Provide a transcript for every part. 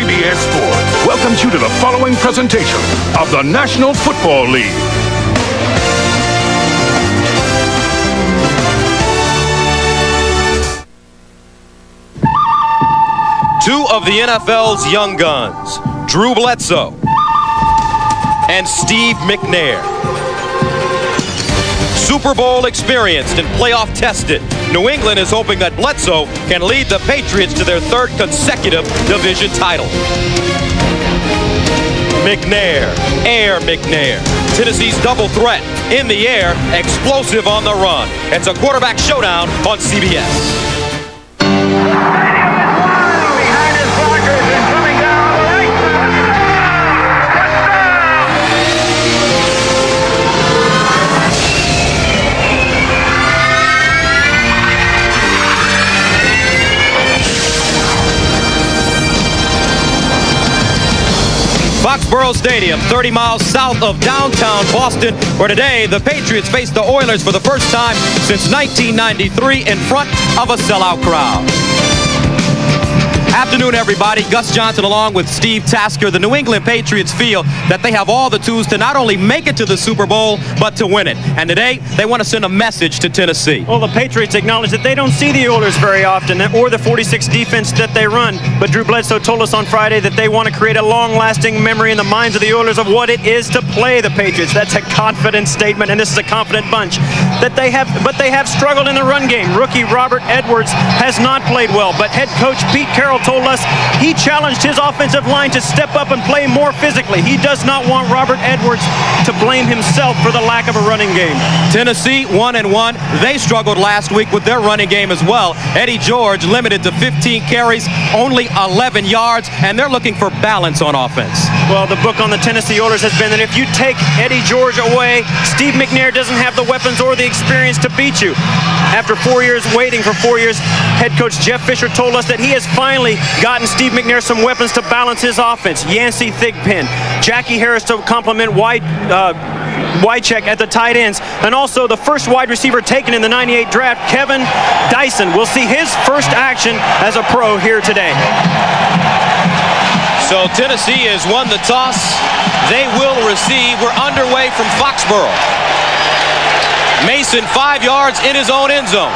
CBS Sports welcomes you to the following presentation of the National Football League. Two of the NFL's young guns, Drew Bledsoe and Steve McNair. Super Bowl experienced and playoff tested, New England is hoping that Bledsoe can lead the Patriots to their third consecutive division title. McNair, Air McNair. Tennessee's double threat in the air, explosive on the run. It's a quarterback showdown on CBS. Foxborough Stadium, 30 miles south of downtown Boston, where today the Patriots face the Oilers for the first time since 1993 in front of a sellout crowd. Afternoon, everybody. Gus Johnson along with Steve Tasker. The New England Patriots feel that they have all the tools to not only make it to the Super Bowl, but to win it. And today, they want to send a message to Tennessee. Well, the Patriots acknowledge that they don't see the Oilers very often or the 46 defense that they run. But Drew Bledsoe told us on Friday that they want to create a long-lasting memory in the minds of the Oilers of what it is to play the Patriots. That's a confident statement, and this is a confident bunch. That they have, but they have struggled in the run game. Rookie Robert Edwards has not played well, but head coach Pete Carroll told us he challenged his offensive line to step up and play more physically. He does not want Robert Edwards to blame himself for the lack of a running game. Tennessee, one and one. They struggled last week with their running game as well. Eddie George limited to 15 carries, only 11 yards, and they're looking for balance on offense. Well, the book on the Tennessee Oilers has been that if you take Eddie George away, Steve McNair doesn't have the weapons or the experience to beat you. After four years waiting for four years, head coach Jeff Fisher told us that he has finally gotten Steve McNair some weapons to balance his offense. Yancey Thigpen, Jackie Harris to complement White. Uh, Wycheck at the tight ends, and also the first wide receiver taken in the 98 draft, Kevin Dyson. We'll see his first action as a pro here today. So Tennessee has won the toss. They will receive. We're underway from Foxborough. Mason five yards in his own end zone.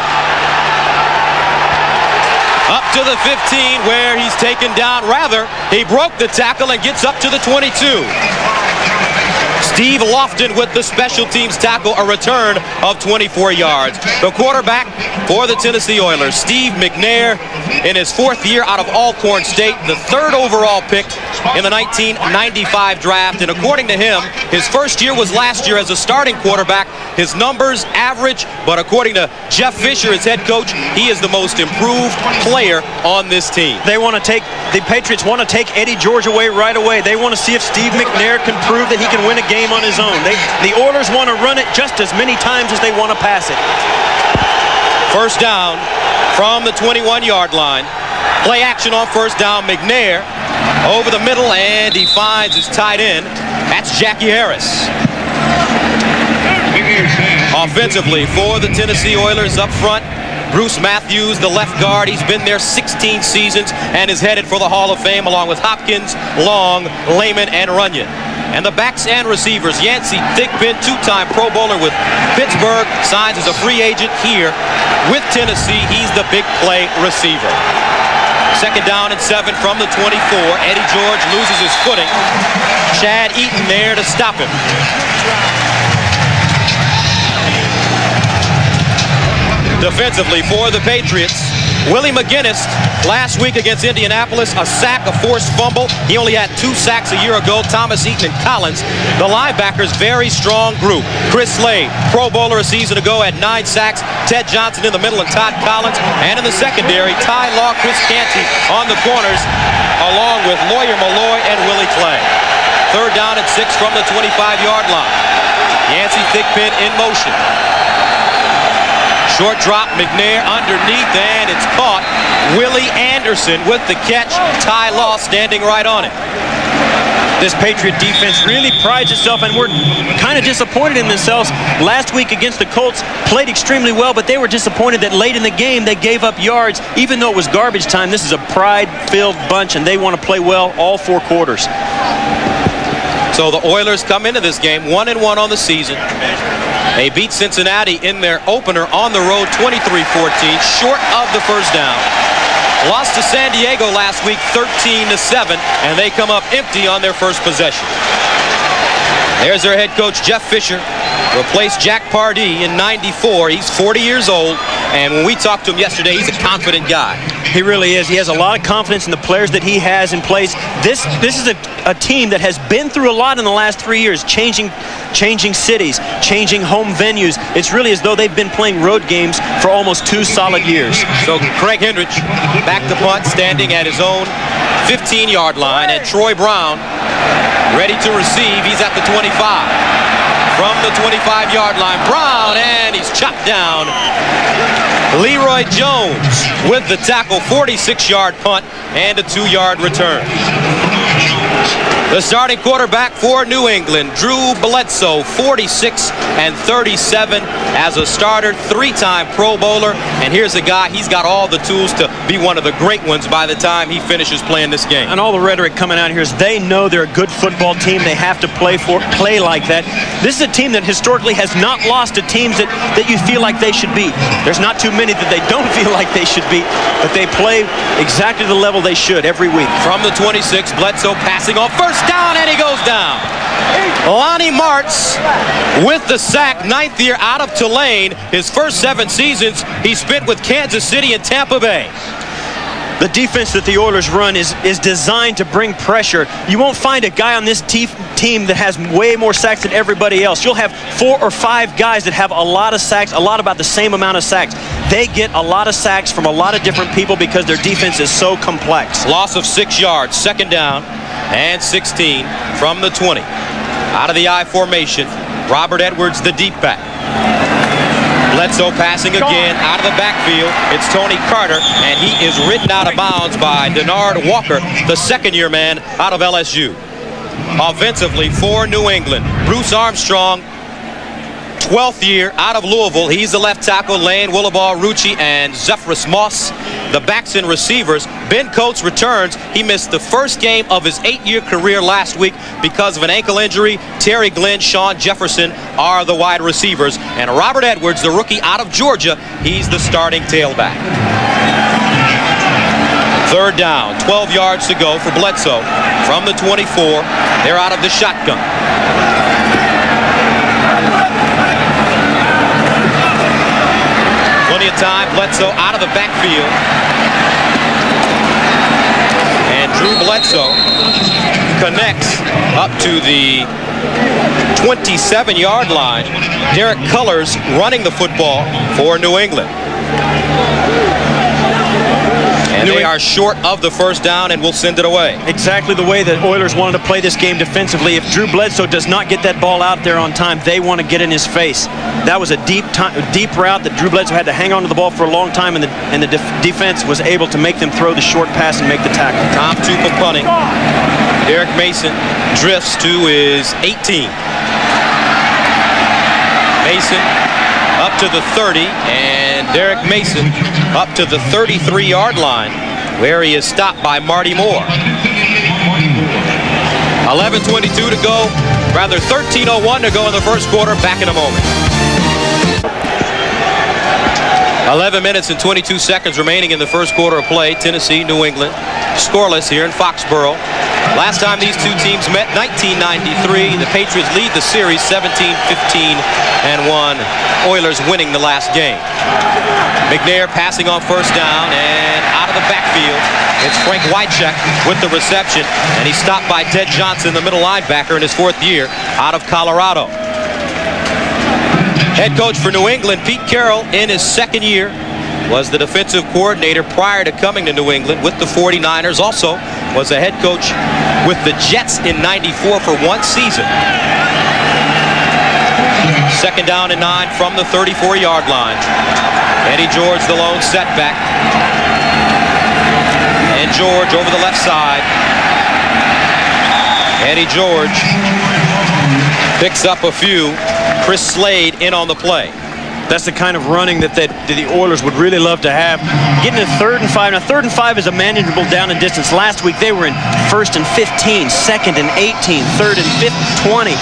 Up to the 15 where he's taken down. Rather, he broke the tackle and gets up to the 22. Steve Lofton with the special teams tackle, a return of 24 yards. The quarterback for the Tennessee Oilers, Steve McNair, in his fourth year out of Alcorn State, the third overall pick in the 1995 draft. And according to him, his first year was last year as a starting quarterback. His numbers average, but according to Jeff Fisher, his head coach, he is the most improved player on this team. They want to take, the Patriots want to take Eddie George away right away. They want to see if Steve McNair can prove that he can win a game on his own. They, the Oilers want to run it just as many times as they want to pass it. First down from the 21-yard line. Play action on first down. McNair over the middle, and he finds his tight end. That's Jackie Harris. Offensively for the Tennessee Oilers up front, Bruce Matthews, the left guard. He's been there 16 seasons and is headed for the Hall of Fame along with Hopkins, Long, Lehman, and Runyan. And the backs and receivers, Yancey Thigpen, two-time Pro Bowler with Pittsburgh, signs as a free agent here with Tennessee. He's the big play receiver. Second down and seven from the 24. Eddie George loses his footing. Chad Eaton there to stop him. Defensively for the Patriots, Willie McGinest last week against Indianapolis, a sack, a forced fumble. He only had two sacks a year ago, Thomas Eaton and Collins. The linebackers, very strong group. Chris Slade, Pro Bowler a season ago, had nine sacks. Ted Johnson in the middle and Todd Collins. And in the secondary, Ty Law, Chris Canty on the corners, along with Lawyer Milloy and Willie Clay. Third down and six from the 25-yard line. Yancey Thigpen in motion. Short drop, McNair underneath, and it's caught. Willie Anderson with the catch. Ty Law standing right on it. This Patriot defense really prides itself, and we're kind of disappointed in themselves. Last week against the Colts, played extremely well, but they were disappointed that late in the game they gave up yards, even though it was garbage time. This is a pride-filled bunch, and they want to play well all four quarters. So the Oilers come into this game one and one on the season. They beat Cincinnati in their opener on the road 23-14, short of the first down. Lost to San Diego last week 13 to 7, and they come up empty on their first possession. There's their head coach, Jeff Fisher, replaced Jack Pardee in 94. He's 40 years old, and when we talked to him yesterday, he's a confident guy. He really is. He has a lot of confidence in the players that he has in place. This this is a, a team that has been through a lot in the last three years, changing changing cities, changing home venues. It's really as though they've been playing road games for almost two solid years. So Craig Hentrich back to punt, standing at his own 15-yard line, and Troy Brown ready to receive. He's at the 25. From the 25-yard line, Brown, and he's chopped down. Leroy Jones with the tackle, 46-yard punt, and a two-yard return. The starting quarterback for New England, Drew Bledsoe, 46 and 37 as a starter, three-time Pro Bowler. And here's a guy, he's got all the tools to be one of the great ones by the time he finishes playing this game. And all the rhetoric coming out here is they know they're a good football team. They have to play for play like that. This is a team that historically has not lost to teams that, that you feel like they should beat. There's not too many that they don't feel like they should beat, but they play exactly the level they should every week. From the 26, Bledsoe passing off first down, and he goes down. Lonnie Marts with the sack, ninth year out of Tulane. His first seven seasons he spent with Kansas City and Tampa Bay. The defense that the Oilers run is, is designed to bring pressure. You won't find a guy on this te team that has way more sacks than everybody else. You'll have four or five guys that have a lot of sacks, a lot about the same amount of sacks. They get a lot of sacks from a lot of different people because their defense is so complex. Loss of six yards, second down and 16 from the 20. Out of the I formation, Robert Edwards, the deep back. Bledsoe passing again out of the backfield. It's Tony Carter, and he is ridden out of bounds by Denard Walker, the second-year man out of LSU. Offensively for New England, Bruce Armstrong 12th year out of Louisville. He's the left tackle, Lane, Wohlabaugh, Rucci, and Zefross Moss. The backs and receivers. Ben Coates returns. He missed the first game of his eight-year career last week because of an ankle injury. Terry Glenn, Shawn Jefferson are the wide receivers. And Robert Edwards, the rookie out of Georgia, he's the starting tailback. Third down, 12 yards to go for Bledsoe from the 24. They're out of the shotgun. Plenty of time. Bledsoe out of the backfield. And Drew Bledsoe connects up to the 27-yard line. Derrick Cullors running the football for New England. And they are short of the first down and will send it away. Exactly the way that Oilers wanted to play this game defensively. If Drew Bledsoe does not get that ball out there on time, they want to get in his face. That was a deep time, deep route that Drew Bledsoe had to hang on to the ball for a long time, and the, and the def defense was able to make them throw the short pass and make the tackle. Tom Tupa punting. Derrick Mason drifts to his 18. Mason up to the 30, and Derrick Mason up to the 33-yard line, where he is stopped by Marty Moore. 11.22 to go, rather 13.01 to go in the first quarter. Back in a moment. 11 minutes and 22 seconds remaining in the first quarter of play. Tennessee, New England, scoreless here in Foxborough. Last time these two teams met, 1993. The Patriots lead the series 17-15 and 1. Oilers winning the last game. McNair passing on first down and out of the backfield. It's Frank Wycheck with the reception, and he's stopped by Ted Johnson, the middle linebacker in his fourth year out of Colorado. Head coach for New England, Pete Carroll, in his second year, was the defensive coordinator prior to coming to New England with the 49ers. Also was a head coach with the Jets in 94 for one season. Second down and nine from the 34-yard line. Eddie George, the lone setback. And George over the left side. Eddie George picks up a few. Chris Slade in on the play. That's the kind of running that, that, that the Oilers would really love to have. Getting to third and five. Now, third and five is a manageable down and distance. Last week, they were in first and 15, second and 18, third and 15, 20.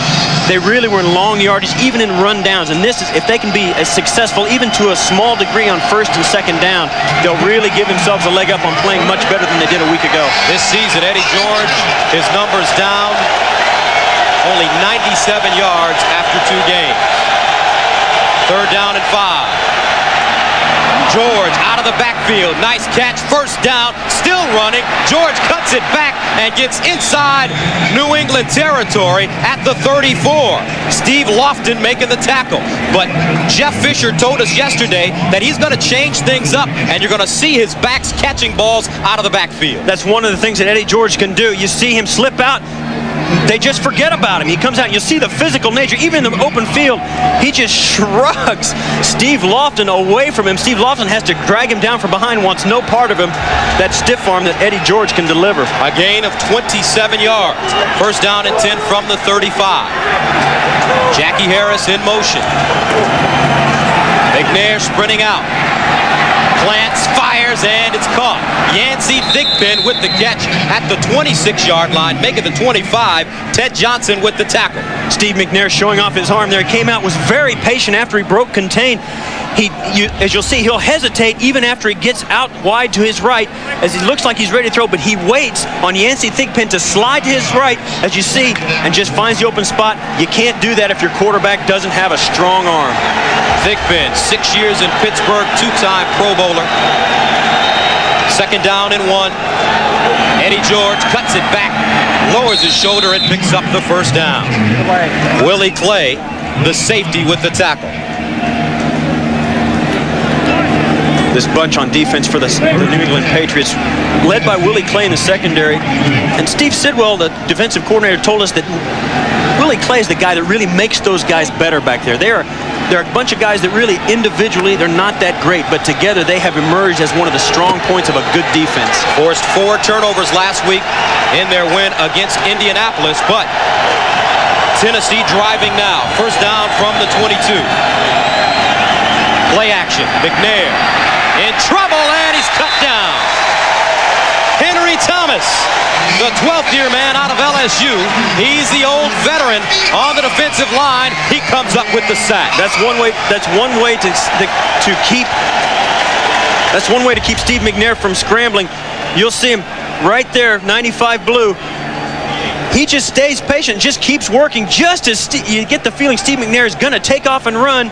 They really were in long yardage, even in run downs. And this is, if they can be as successful, even to a small degree on first and second down, they'll really give themselves a leg up on playing much better than they did a week ago. This season, Eddie George, his numbers down. Only 97 yards after two games. Third down and five. George out of the backfield. Nice catch. First down. Still running. George cuts it back and gets inside New England territory at the 34. Steve Lofton making the tackle. But Jeff Fisher told us yesterday that he's going to change things up and you're going to see his backs catching balls out of the backfield. That's one of the things that Eddie George can do. You see him slip out, they just forget about him. He comes out, and you see the physical nature. Even in the open field, he just shrugs Steve Lofton away from him. Steve Lofton has to drag him down from behind, wants no part of him. That stiff arm that Eddie George can deliver. A gain of 27 yards. First down and 10 from the 35. Jackie Harris in motion. McNair sprinting out. Plants, fires, and it's caught. Yancey Thigpen with the catch at the 26-yard line, making the 25. Ted Johnson with the tackle. Steve McNair showing off his arm there. He came out, was very patient after he broke contain. He, you, as you'll see, he'll hesitate even after he gets out wide to his right, as he looks like he's ready to throw, but he waits on Yancey Thigpen to slide to his right, as you see, and just finds the open spot. You can't do that if your quarterback doesn't have a strong arm. Thigpen, six years in Pittsburgh, two-time Pro Bowler. Second down and one. Eddie George cuts it back, lowers his shoulder, and picks up the first down. Willie Clay, the safety with the tackle. this bunch on defense for the, the, New England Patriots, led by Willie Clay in the secondary. And Steve Sidwell, the defensive coordinator, told us that Willie Clay is the guy that really makes those guys better back there. They are, they're a bunch of guys that really individually, they're not that great, but together they have emerged as one of the strong points of a good defense. Forced four turnovers last week in their win against Indianapolis, but Tennessee driving now. First down from the 22. Play action. McNair in trouble, and he's cut down. Thomas, the 12th year man out of LSU. He's the old veteran on the defensive line. He comes up with the sack. That's one way. That's one way to to keep. That's one way to keep Steve McNair from scrambling. You'll see him right there, 95 blue. He just stays patient, just keeps working. Just as St you get the feeling Steve McNair is going to take off and run,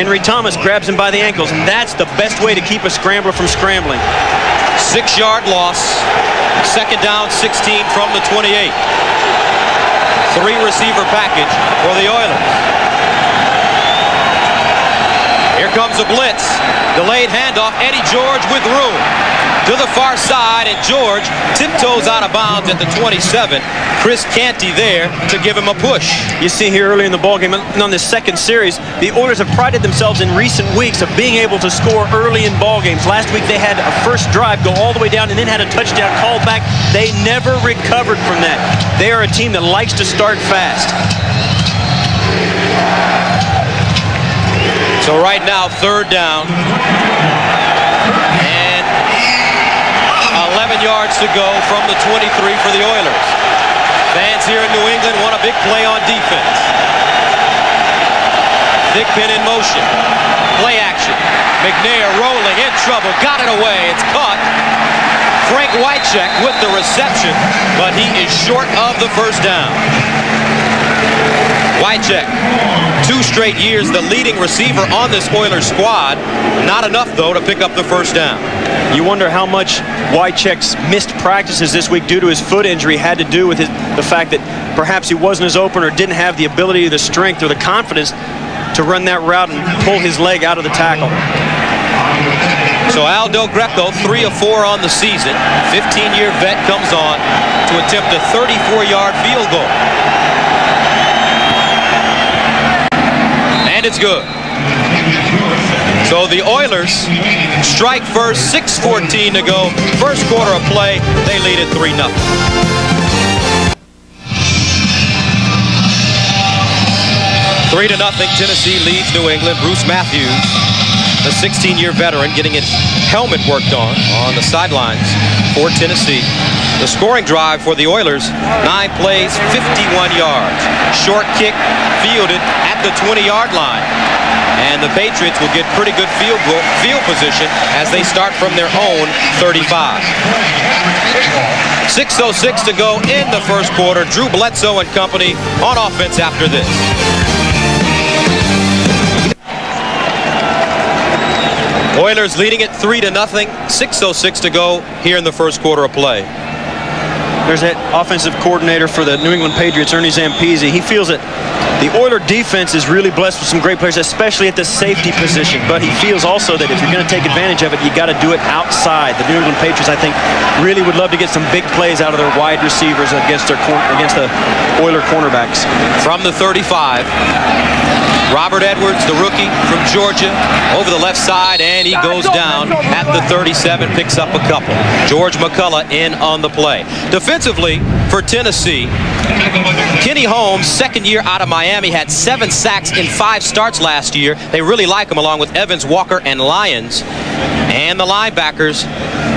Henry Thomas grabs him by the ankles, and that's the best way to keep a scrambler from scrambling. Six-yard loss. Second down, 16 from the 28. Three receiver package for the Oilers. Here comes a blitz. Delayed handoff. Eddie George with room to the far side, and George tiptoes out of bounds at the 27. Chris Canty there to give him a push. You see here early in the ballgame, on this second series, the Oilers have prided themselves in recent weeks of being able to score early in ball games. Last week they had a first drive go all the way down and then had a touchdown called back. They never recovered from that. They are a team that likes to start fast. So right now, third down. And 11 yards to go from the 23 for the Oilers. Fans here in New England want a big play on defense. Thigpen in motion. Play action. McNair rolling in trouble. Got it away. It's caught. Frank Wycheck with the reception, but he is short of the first down. Wycheck, two straight years the leading receiver on this Oilers squad. Not enough, though, to pick up the first down. You wonder how much Wycheck's missed practices this week due to his foot injury had to do with his, the fact that perhaps he wasn't as open or didn't have the ability, the strength, or the confidence to run that route and pull his leg out of the tackle. So Al Del Greco, three of four on the season. 15-year vet comes on to attempt a 34-yard field goal. and it's good. So the Oilers strike first, 6.14 to go. First quarter of play, they lead it 3-0. 3 to nothing. Tennessee leads New England. Bruce Matthews the 16-year veteran, getting his helmet worked on on the sidelines for Tennessee. The scoring drive for the Oilers, nine plays, 51 yards. Short kick fielded at the 20-yard line. And the Patriots will get pretty good field, goal, field position as they start from their own 35. 6.06 to go in the first quarter. Drew Bledsoe and company on offense after this. Oilers leading it 3 to nothing. 6.06 to go here in the first quarter of play. There's that offensive coordinator for the New England Patriots, Ernie Zampese. He feels that the Oiler defense is really blessed with some great players, especially at the safety position. But he feels also that if you're going to take advantage of it, you got to do it outside. The New England Patriots, I think, really would love to get some big plays out of their wide receivers against their against the Oiler cornerbacks. From the 35, Robert Edwards, the rookie from Georgia, over the left side, and he goes down at the 37, picks up a couple. George McCullough in on the play. Defensively for Tennessee, Kenny Holmes, second year out of Miami, had seven sacks in five starts last year. They really like him along with Evans, Walker, and Lyons. And the linebackers,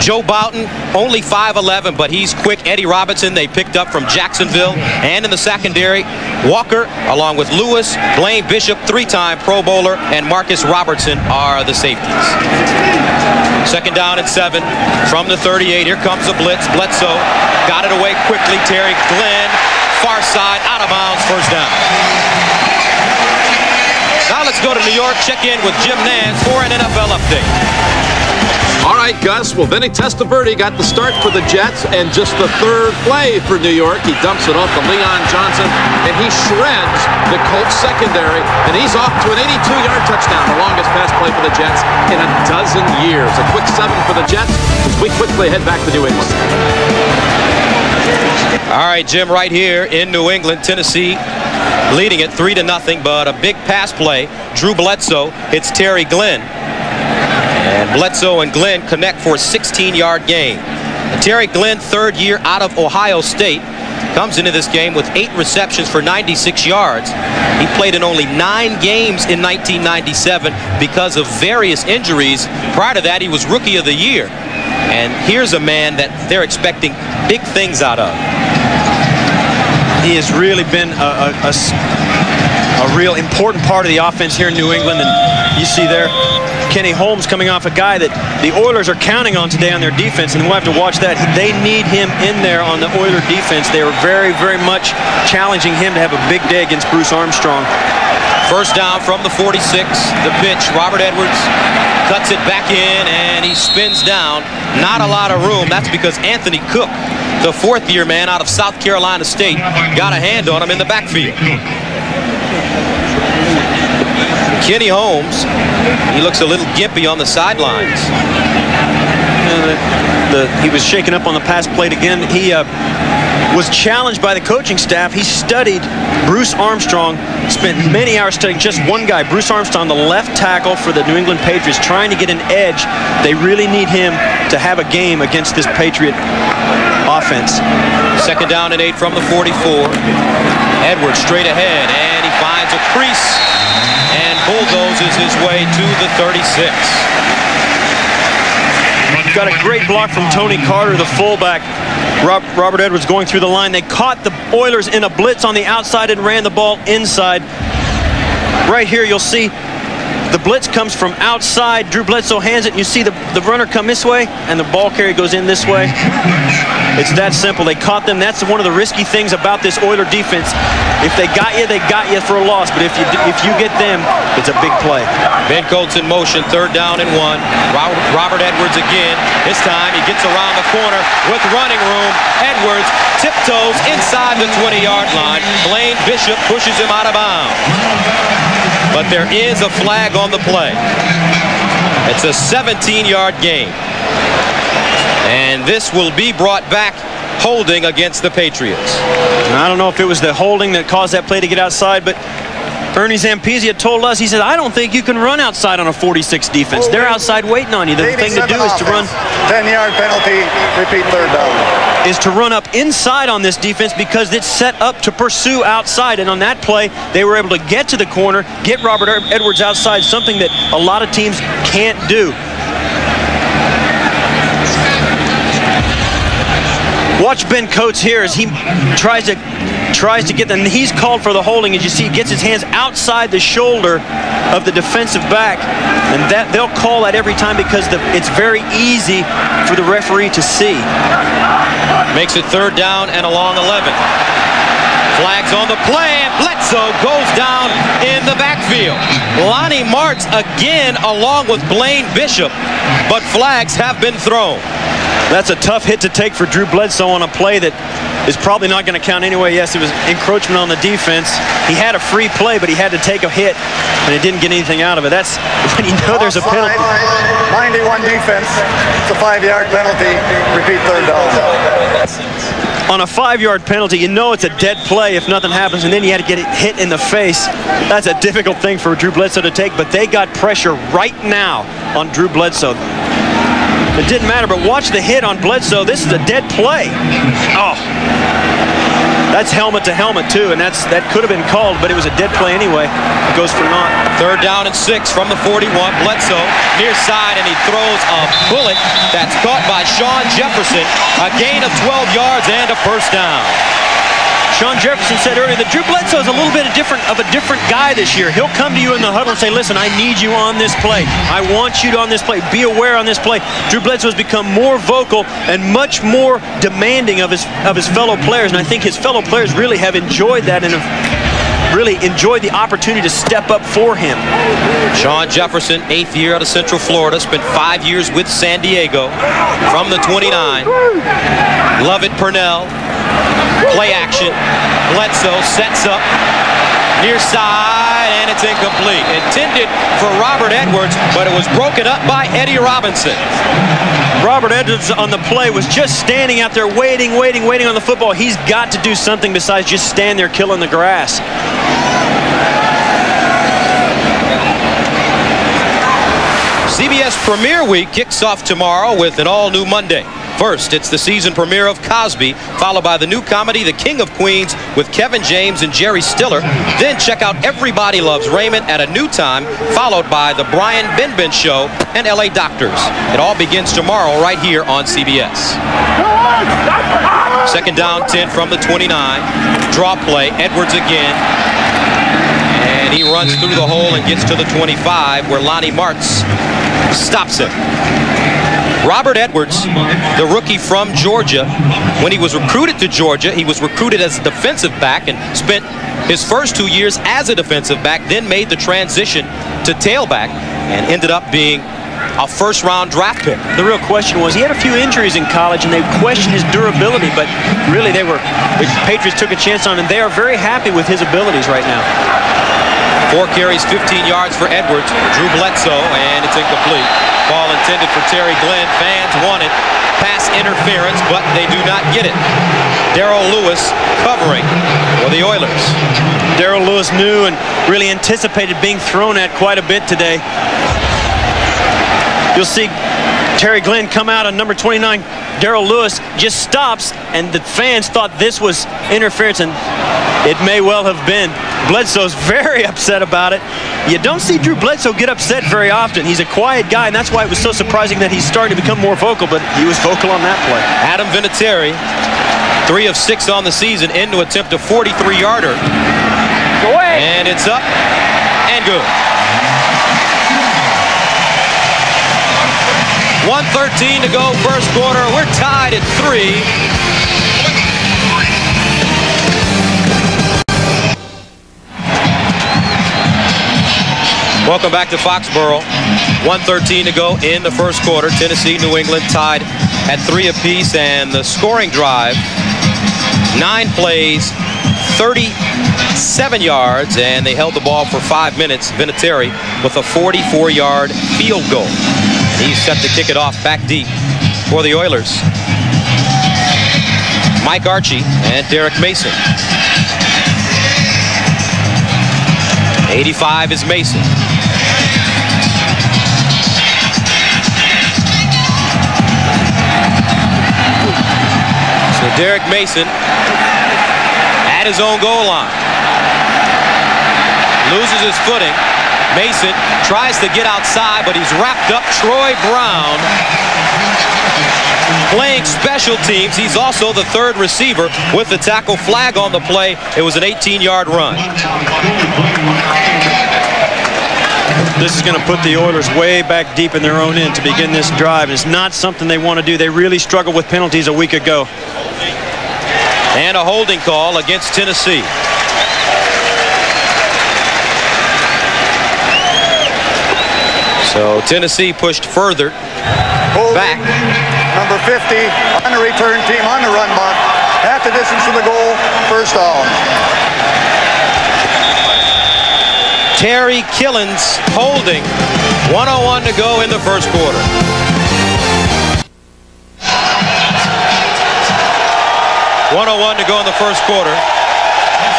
Joe Bowden, only 5'11", but he's quick. Eddie Robinson, they picked up from Jacksonville. And in the secondary, Walker, along with Lewis, Blaine Bishop, three-time Pro Bowler, and Marcus Robertson are the safeties. Second down and seven from the 38. Here comes a blitz. Bledsoe got it away quickly. Terry Glenn, far side, out of bounds, first down. Now let's go to New York, check in with Jim Nantz for an NFL update. All right, Gus. Well, Vinny Testaverde got the start for the Jets, and just the third play for New York, he dumps it off to Leon Johnson, and he shreds the Colts secondary, and he's off to an 82-yard touchdown, the longest pass play for the Jets in a dozen years. A quick seven for the Jets as we quickly head back to New England. All right, Jim, right here in New England, Tennessee leading it three to nothing, but a big pass play. Drew Bledsoe hits Terry Glenn. And Bledsoe and Glenn connect for a 16-yard gain. And Terry Glenn, third year out of Ohio State, comes into this game with eight receptions for 96 yards. He played in only nine games in 1997 because of various injuries. Prior to that, he was Rookie of the Year. And here's a man that they're expecting big things out of. He has really been a, a, a, a real important part of the offense here in New England. And you see there, Kenny Holmes coming off a guy that the Oilers are counting on today on their defense, and we'll have to watch that. They need him in there on the Oiler defense. They are very, very much challenging him to have a big day against Bruce Armstrong. First down from the 46. The pitch, Robert Edwards cuts it back in, and he spins down. Not a lot of room. That's because Anthony Cook, the fourth-year man out of South Carolina State, got a hand on him in the backfield. Kenny Holmes, he looks a little gimpy on the sidelines. The, he was shaken up on the pass plate again. He uh, was challenged by the coaching staff. He studied Bruce Armstrong, spent many hours studying just one guy, Bruce Armstrong, the left tackle for the New England Patriots, trying to get an edge. They really need him to have a game against this Patriot offense. Second down and eight from the 44. Edwards straight ahead, and he finds a crease and bulldozes his way to the 36. Got a great block from Tony Carter, the fullback. Rob, Robert Edwards going through the line. They caught the Oilers in a blitz on the outside and ran the ball inside. Right here, you'll see the blitz comes from outside. Drew Bledsoe hands it, and you see the, the runner come this way, and the ball carrier goes in this way. It's that simple. They caught them. That's one of the risky things about this Oiler defense. If they got you, they got you for a loss. But if you if you get them, it's a big play. Ben Coates in motion, third down and one. Robert Edwards again. This time he gets around the corner with running room. Edwards tiptoes inside the 20-yard line. Blaine Bishop pushes him out of bounds. But there is a flag on the play. It's a 17-yard gain. And this will be brought back holding against the Patriots. I don't know if it was the holding that caused that play to get outside, but Ernie Zampese told us, he said, I don't think you can run outside on a 46 defense. They're outside waiting on you. The thing to do is to run 10-yard penalty, repeat third down. is to run up inside on this defense because it's set up to pursue outside. And on that play, they were able to get to the corner, get Robert Edwards outside, something that a lot of teams can't do. Watch Ben Coates here as he tries to tries to get them. He's called for the holding. As you see, he gets his hands outside the shoulder of the defensive back, and that they'll call that every time because the, it's very easy for the referee to see. Makes it third down and a long 11. Flags on the play, and Bledsoe goes down in the backfield. Lonnie Marts again along with Blaine Bishop, but flags have been thrown. That's a tough hit to take for Drew Bledsoe on a play that is probably not going to count anyway. Yes, it was encroachment on the defense. He had a free play, but he had to take a hit, and it didn't get anything out of it. That's when you know there's a penalty. 91 defense. It's a five-yard penalty. Repeat third down. On a five-yard penalty, you know it's a dead play if nothing happens, and then you had to get it hit in the face. That's a difficult thing for Drew Bledsoe to take, but they got pressure right now on Drew Bledsoe. It didn't matter, but watch the hit on Bledsoe. This is a dead play. Oh. That's helmet to helmet, too, and that's that could have been called, but it was a dead play anyway. It goes for naught. Third down and six from the 41. Bledsoe near side, and he throws a bullet that's caught by Shawn Jefferson. A gain of 12 yards and a first down. Shawn Jefferson said earlier that Drew Bledsoe is a little bit of different of a different guy this year. He'll come to you in the huddle and say, "Listen, I need you on this play. I want you on this play. Be aware on this play." Drew Bledsoe has become more vocal and much more demanding of his of his fellow players, and I think his fellow players really have enjoyed that and have really enjoyed the opportunity to step up for him. Shawn Jefferson, eighth year out of Central Florida, spent five years with San Diego from the 29. Lovett Purnell, play action. Bledsoe sets up near side, and it's incomplete. Intended for Robert Edwards, but it was broken up by Eddie Robinson. Robert Edwards on the play was just standing out there waiting, waiting, waiting on the football. He's got to do something besides just stand there killing the grass. CBS Premiere Week kicks off tomorrow with an all-new Monday. First, it's the season premiere of Cosby, followed by the new comedy The King of Queens with Kevin James and Jerry Stiller. Then check out Everybody Loves Raymond at a new time, followed by The Brian Benben Show and LA Doctors. It all begins tomorrow right here on CBS. Second down 10 from the 29. Draw play, Edwards again. And he runs through the hole and gets to the 25 where Lonnie Marts stops him. Robert Edwards, the rookie from Georgia, when he was recruited to Georgia, he was recruited as a defensive back and spent his first two years as a defensive back, then made the transition to tailback and ended up being a first round draft pick. The real question was he had a few injuries in college and they questioned his durability, but really they were, the Patriots took a chance on him and they are very happy with his abilities right now. Four carries, 15 yards for Edwards. Drew Bledsoe, and it's incomplete. Ball intended for Terry Glenn. Fans want it. Pass interference, but they do not get it. Darrell Lewis covering for the Oilers. Darrell Lewis knew and really anticipated being thrown at quite a bit today. You'll see Terry Glenn come out on number 29. Darrell Lewis just stops, and the fans thought this was interference, and it may well have been. Bledsoe's very upset about it. You don't see Drew Bledsoe get upset very often. He's a quiet guy, and that's why it was so surprising that he's starting to become more vocal, but he was vocal on that play. Adam Vinatieri, three of six on the season, in to attempt a 43-yarder. And it's up and good. 113 to go first quarter. We're tied at three. Welcome back to Foxborough. 113 to go in the first quarter. Tennessee, New England tied at three apiece, and the scoring drive, nine plays, 37 yards, and they held the ball for five minutes. Vinatieri with a 44-yard field goal. He's set to kick it off back deep for the Oilers. Mike Archie and Derrick Mason. 85 is Mason. So Derrick Mason at his own goal line. Loses his footing. Mason tries to get outside, but he's wrapped up. Troy Brown playing special teams. He's also the third receiver with the tackle flag on the play. It was an 18-yard run. This is going to put the Oilers way back deep in their own end to begin this drive. It's not something they want to do. They really struggled with penalties a week ago. And a holding call against Tennessee. So Tennessee pushed further Holding, back. Number 50 on the return team on the run block. Half the distance to the goal. First down. Terry Killens holding. 101 to go in the first quarter. One oh one to go in the first quarter.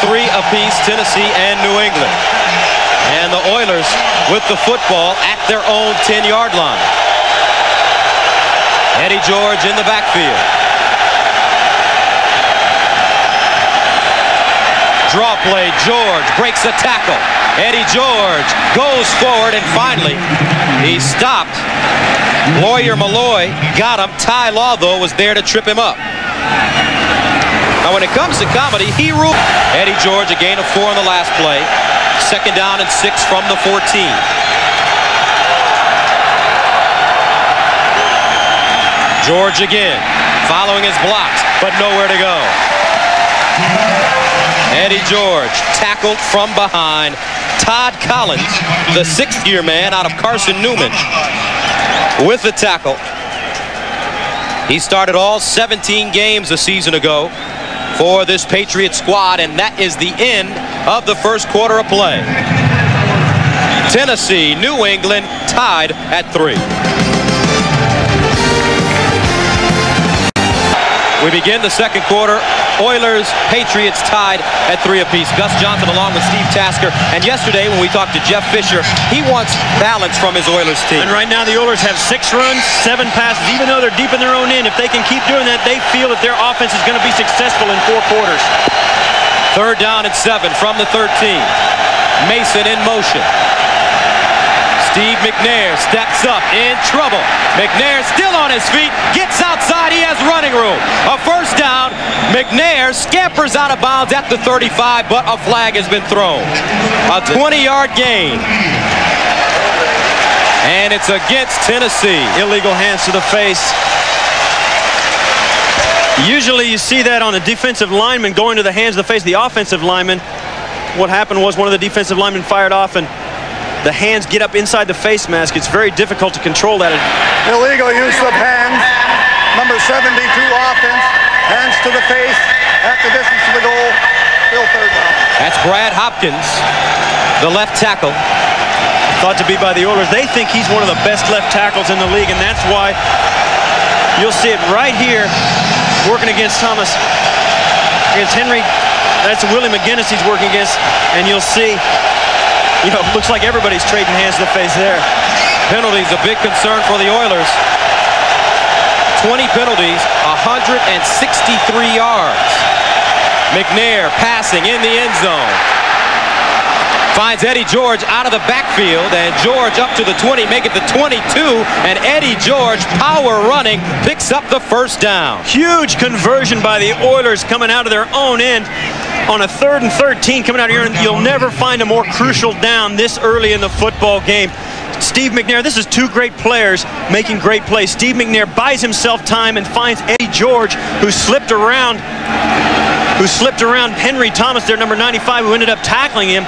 Three apiece, Tennessee and New England. And the Oilers with the football at their own 10-yard line. Eddie George in the backfield. Draw play, George breaks a tackle. Eddie George goes forward and finally he stopped. Lawyer Milloy got him. Ty Law, though, was there to trip him up. Now, when it comes to comedy, he ruled. Eddie George, a gain of four on the last play. Second down and six from the 14. George again, following his blocks, but nowhere to go. Eddie George tackled from behind. Todd Collins, the sixth-year man out of Carson Newman, with the tackle. He started all 17 games a season ago for this Patriot squad, and that is the end of the first quarter of play. Tennessee, New England tied at three. We begin the second quarter. Oilers, Patriots tied at three apiece. Gus Johnson along with Steve Tasker. And yesterday when we talked to Jeff Fisher, he wants balance from his Oilers team. And right now the Oilers have six runs, seven passes. Even though they're deep in their own end, if they can keep doing that, they feel that their offense is going to be successful in four quarters. Third down and seven from the 13. Mason in motion. Steve McNair steps up in trouble. McNair still on his feet, gets outside, he has running room. A first down. McNair scampers out of bounds at the 35, but a flag has been thrown. A 20-yard gain. And it's against Tennessee. Illegal hands to the face. Usually you see that on the defensive lineman going to the hands of the face of the offensive lineman. What happened was one of the defensive linemen fired off and the hands get up inside the face mask. It's very difficult to control that. Illegal use of hands. Number 72 offense. Hands to the face. Half the distance to the goal. Still third down. That's Brad Hopkins, the left tackle. Thought to be by the Oilers. They think he's one of the best left tackles in the league, and that's why you'll see it right here working against Thomas. Against Henry. That's Willie McGinest he's working against, and you'll see you know, looks like everybody's trading hands to the face there. Penalties, a big concern for the Oilers. 20 penalties, 163 yards. McNair passing in the end zone. Finds Eddie George out of the backfield, and George up to the 20, make it the 22, and Eddie George, power running, picks up the first down. Huge conversion by the Oilers coming out of their own end on a third and 13 coming out here, and you'll never find a more crucial down this early in the football game. Steve McNair, this is two great players making great plays. Steve McNair buys himself time and finds Eddie George, who slipped around who slipped around Henry Thomas, their number 95, who ended up tackling him.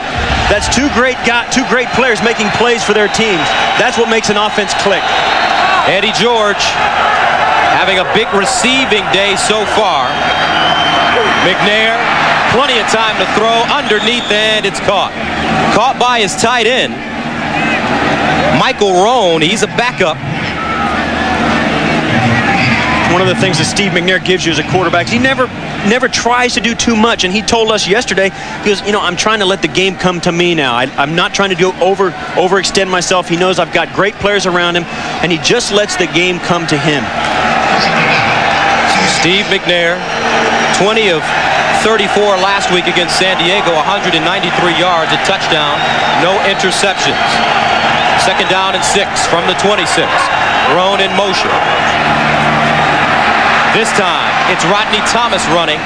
That's two great got two great players making plays for their teams. That's what makes an offense click. Eddie George having a big receiving day so far. McNair, plenty of time to throw underneath, and it's caught. Caught by his tight end, Michael Roan. He's a backup. One of the things that Steve McNair gives you as a quarterback. He never never tries to do too much. And he told us yesterday, he goes, you know, I'm trying to let the game come to me now. I, am not trying to do over overextend myself. He knows I've got great players around him, and he just lets the game come to him. Steve McNair, 20 of 34 last week against San Diego, 193 yards, a touchdown, no interceptions. Second down and six from the 26. Roan in motion. This time, it's Rodney Thomas running,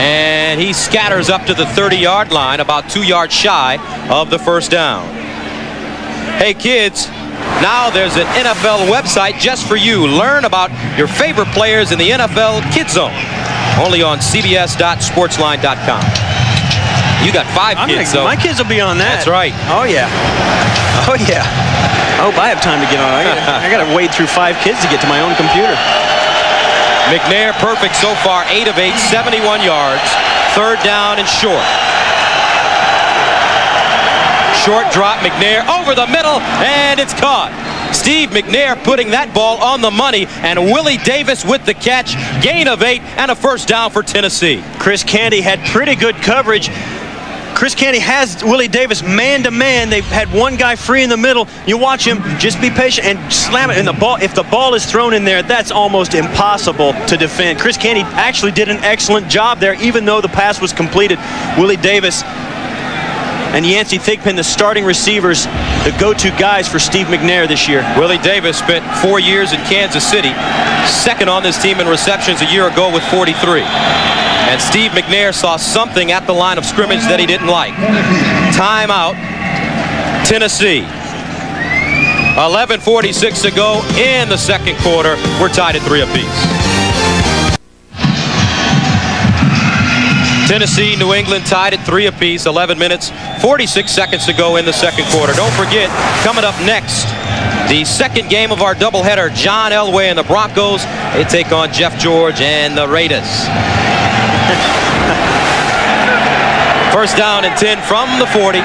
and he scatters up to the 30-yard line, about two yards shy of the first down. Hey, kids, now there's an NFL website just for you. Learn about your favorite players in the NFL Kid Zone. Only on cbs.sportsline.com. You got 5 I'm kids, so my kids will be on that. That's right. Oh yeah. Oh yeah. I hope I have time to get on. I got to wade through five kids to get to my own computer. McNair perfect so far, 8 of 8, 71 yards. Third down and short. Short drop, McNair over the middle, and it's caught. Steve McNair putting that ball on the money, and Willie Davis with the catch. Gain of eight and a first down for Tennessee. Chris Canty had pretty good coverage. Chris Canty has Willie Davis man to man. They've had one guy free in the middle. You watch him, just be patient and slam it. And the ball, if the ball is thrown in there, that's almost impossible to defend. Chris Canty actually did an excellent job there, even though the pass was completed. Willie Davis and Yancey Thigpen, the starting receivers, the go-to guys for Steve McNair this year. Willie Davis spent four years in Kansas City, second on this team in receptions a year ago with 43. And Steve McNair saw something at the line of scrimmage that he didn't like. Timeout, Tennessee. 11.46 to go in the second quarter. We're tied at three apiece. Tennessee, New England tied at three apiece, 11 minutes, 46 seconds to go in the second quarter. Don't forget, coming up next, the second game of our doubleheader, John Elway and the Broncos. They take on Jeff George and the Raiders. First down and 10 from the 40.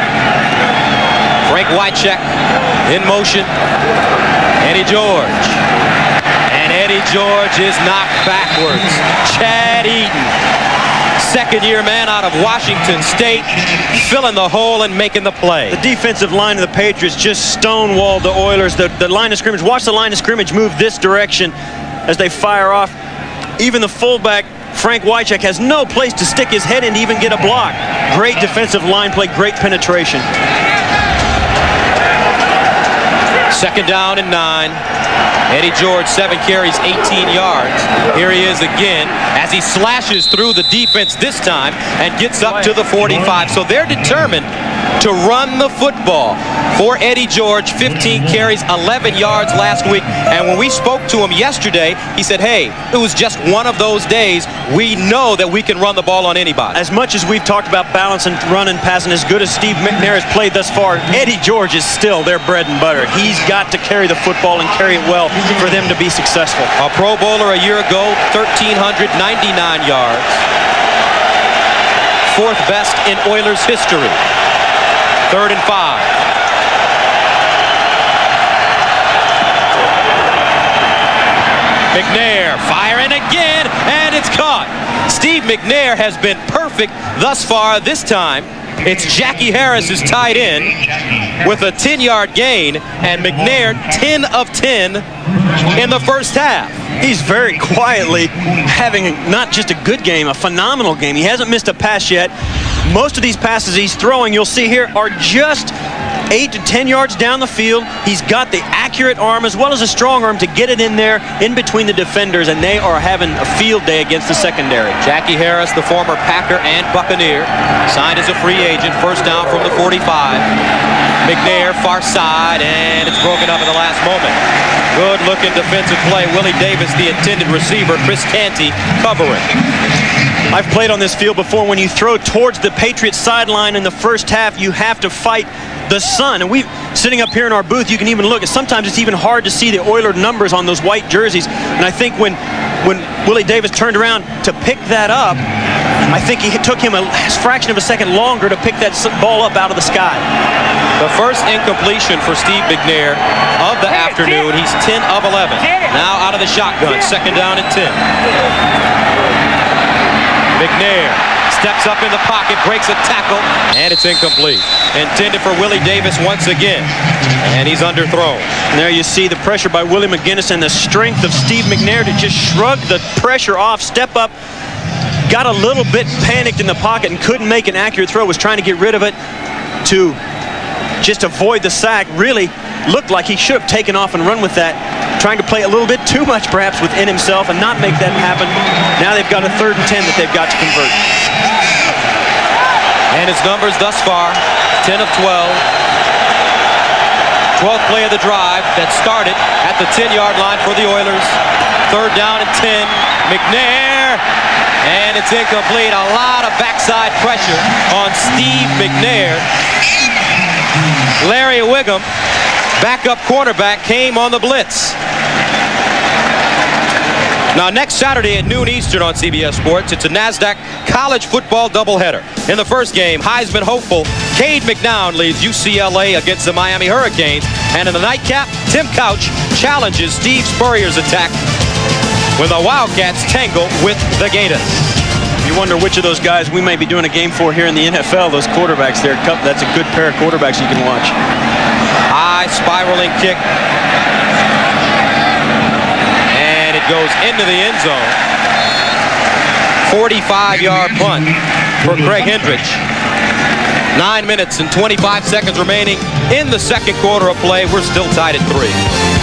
Frank Wycheck in motion. Eddie George. And Eddie George is knocked backwards. Chad Eaton second-year man out of Washington State, filling the hole and making the play. The defensive line of the Patriots just stonewalled the Oilers. The, the line of scrimmage, watch the line of scrimmage move this direction as they fire off. Even the fullback, Frank Wycheck, has no place to stick his head in to even get a block. Great defensive line play, great penetration. Second down and nine. Eddie George, seven carries, 18 yards. Here he is again as he slashes through the defense this time and gets up to the 45. So they're determined to run the football for Eddie George. 15 mm-hmm. carries, 11 yards last week. And when we spoke to him yesterday, he said, hey, it was just one of those days. We know that we can run the ball on anybody. As much as we've talked about balance and run and passing, as good as Steve McNair has played thus far, Eddie George is still their bread and butter. He's got to carry the football and carry it well for them to be successful. A Pro Bowler a year ago, 1,399 yards. Fourth best in Oilers history. Third and five. McNair firing again, and it's caught. Steve McNair has been perfect thus far this time. It's Jackie Harris is tied in with a 10-yard gain, and McNair 10 of 10 in the first half. He's very quietly having not just a good game, a phenomenal game. He hasn't missed a pass yet. Most of these passes he's throwing, you'll see here, are just 8 to 10 yards down the field. He's got the accurate arm as well as a strong arm to get it in there in between the defenders, and they are having a field day against the secondary. Jackie Harris, the former Packer and Buccaneer, signed as a free agent, first down from the 45. McNair, far side, and it's broken up at the last moment. Good looking defensive play. Willie Davis, the intended receiver. Chris Canty covering. I've played on this field before. When you throw towards the Patriots sideline in the first half, you have to fight the sun. And we, sitting up here in our booth, you can even look. Sometimes it's even hard to see the Oiler numbers on those white jerseys. And I think when when Willie Davis turned around to pick that up, I think it took him a fraction of a second longer to pick that ball up out of the sky. The first incompletion for Steve McNair of the afternoon. He's 10 of 11. Now out of the shotgun, second down and 10. McNair steps up in the pocket, breaks a tackle, and it's incomplete. Intended for Willie Davis once again, and he's underthrown. And there you see the pressure by Willie McGinest and the strength of Steve McNair to just shrug the pressure off, step up, got a little bit panicked in the pocket and couldn't make an accurate throw, was trying to get rid of it to just avoid the sack. Really looked like he should have taken off and run with that, trying to play a little bit too much perhaps within himself and not make that happen. Now they've got a third and 10 that they've got to convert. And his numbers thus far, 10 of 12. 12th play of the drive that started at the 10-yard line for the Oilers. Third down and 10. McNair. And it's incomplete. A lot of backside pressure on Steve McNair. Larry Whigham, backup quarterback, came on the blitz. Now, next Saturday at noon Eastern on CBS Sports, it's a NASDAQ college football doubleheader. In the first game, Heisman hopeful Cade McNown leads UCLA against the Miami Hurricanes. And in the nightcap, Tim Couch challenges Steve Spurrier's attack when the Wildcats tangle with the Gators. You wonder which of those guys we may be doing a game for here in the NFL, those quarterbacks there. That's a good pair of quarterbacks you can watch. High spiraling kick. And it goes into the end zone. 45-yard punt for Craig Hentrich. Nine minutes and 25 seconds remaining in the second quarter of play. We're still tied at three.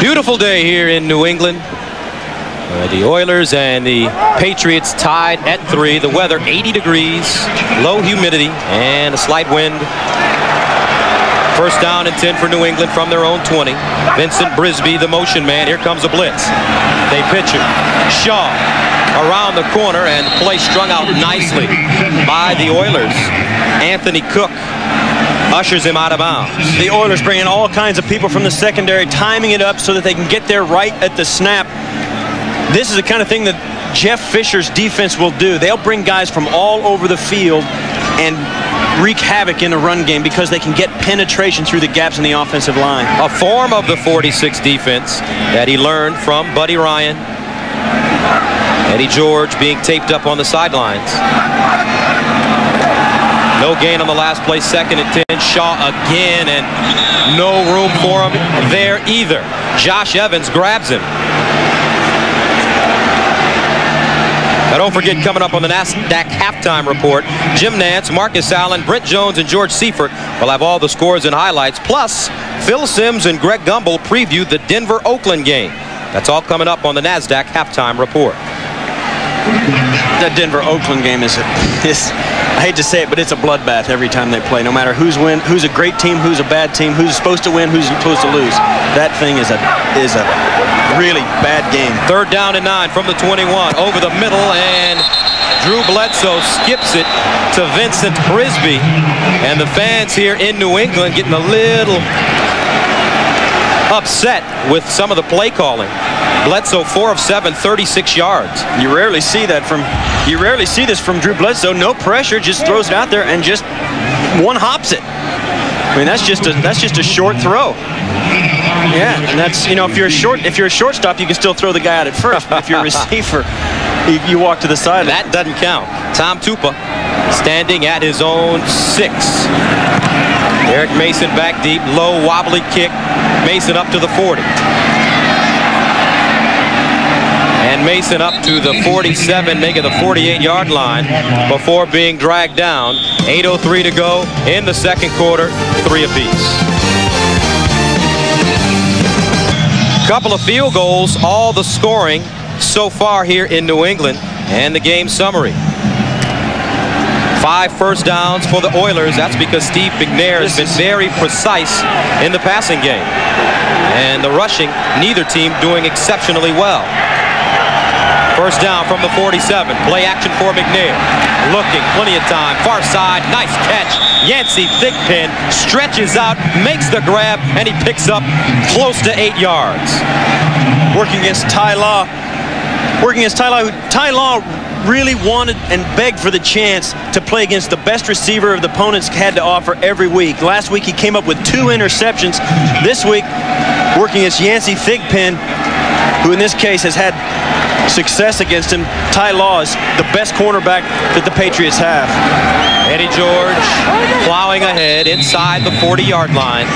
Beautiful day here in New England. Uh, the Oilers and the Patriots tied at three. The weather 80 degrees, low humidity, and a slight wind. First down and 10 for New England from their own 20. Vincent Brisby, the motion man. Here comes a blitz. They pitch it. Shaw around the corner and play strung out nicely by the Oilers. Anthony Cook ushers him out of bounds. The Oilers bringing all kinds of people from the secondary, timing it up so that they can get there right at the snap. This is the kind of thing that Jeff Fisher's defense will do. They'll bring guys from all over the field and wreak havoc in the run game because they can get penetration through the gaps in the offensive line. A form of the 46 defense that he learned from Buddy Ryan. Eddie George being taped up on the sidelines. No gain on the last play, second and 10. Shaw again, and no room for him there either. Josh Evans grabs him. Now don't forget coming up on the NASDAQ halftime report, Jim Nantz, Marcus Allen, Brent Jones, and George Seifert will have all the scores and highlights. Plus, Phil Simms and Greg Gumbel preview the Denver-Oakland game. That's all coming up on the NASDAQ halftime report. That Denver-Oakland game is, is, I hate to say it, but it's a bloodbath every time they play. No matter who's win, who's a great team, who's a bad team, who's supposed to win, who's supposed to lose. That thing is a is a really bad game. Third down and nine from the 21, over the middle, and Drew Bledsoe skips it to Vincent Brisby. And the fans here in New England getting a little upset with some of the play calling. Bledsoe, 4 of 7, 36 yards. You rarely see that from, you rarely see this from Drew Bledsoe. No pressure, just throws it out there and just one hops it. I mean, that's just a, that's just a short throw. Yeah, and that's, you know, if you're a short, if you're a shortstop, you can still throw the guy out at first. But if you're a receiver, you, you walk to the side. That doesn't count. Tom Tupa standing at his own six. Derrick Mason back deep, low wobbly kick. Mason up to the 40. And Mason up to the 47, making the 48-yard line before being dragged down. 8.03 to go in the second quarter, three apiece. Couple of field goals, all the scoring so far here in New England, and the game summary. Five first downs for the Oilers. That's because Steve McNair has been very precise in the passing game. And the rushing, neither team doing exceptionally well. First down from the 47. Play action for McNair. Looking, plenty of time. Far side, nice catch. Yancey Thigpen stretches out, makes the grab, and he picks up close to eight yards. Working against Ty Law. Working against Ty Law. Ty Law really wanted and begged for the chance to play against the best receiver of the opponents had to offer every week. Last week he came up with two interceptions. This week, working against Yancey Thigpen, who in this case has had success against him. Ty Law is the best cornerback that the Patriots have. Eddie George plowing ahead inside the 40-yard line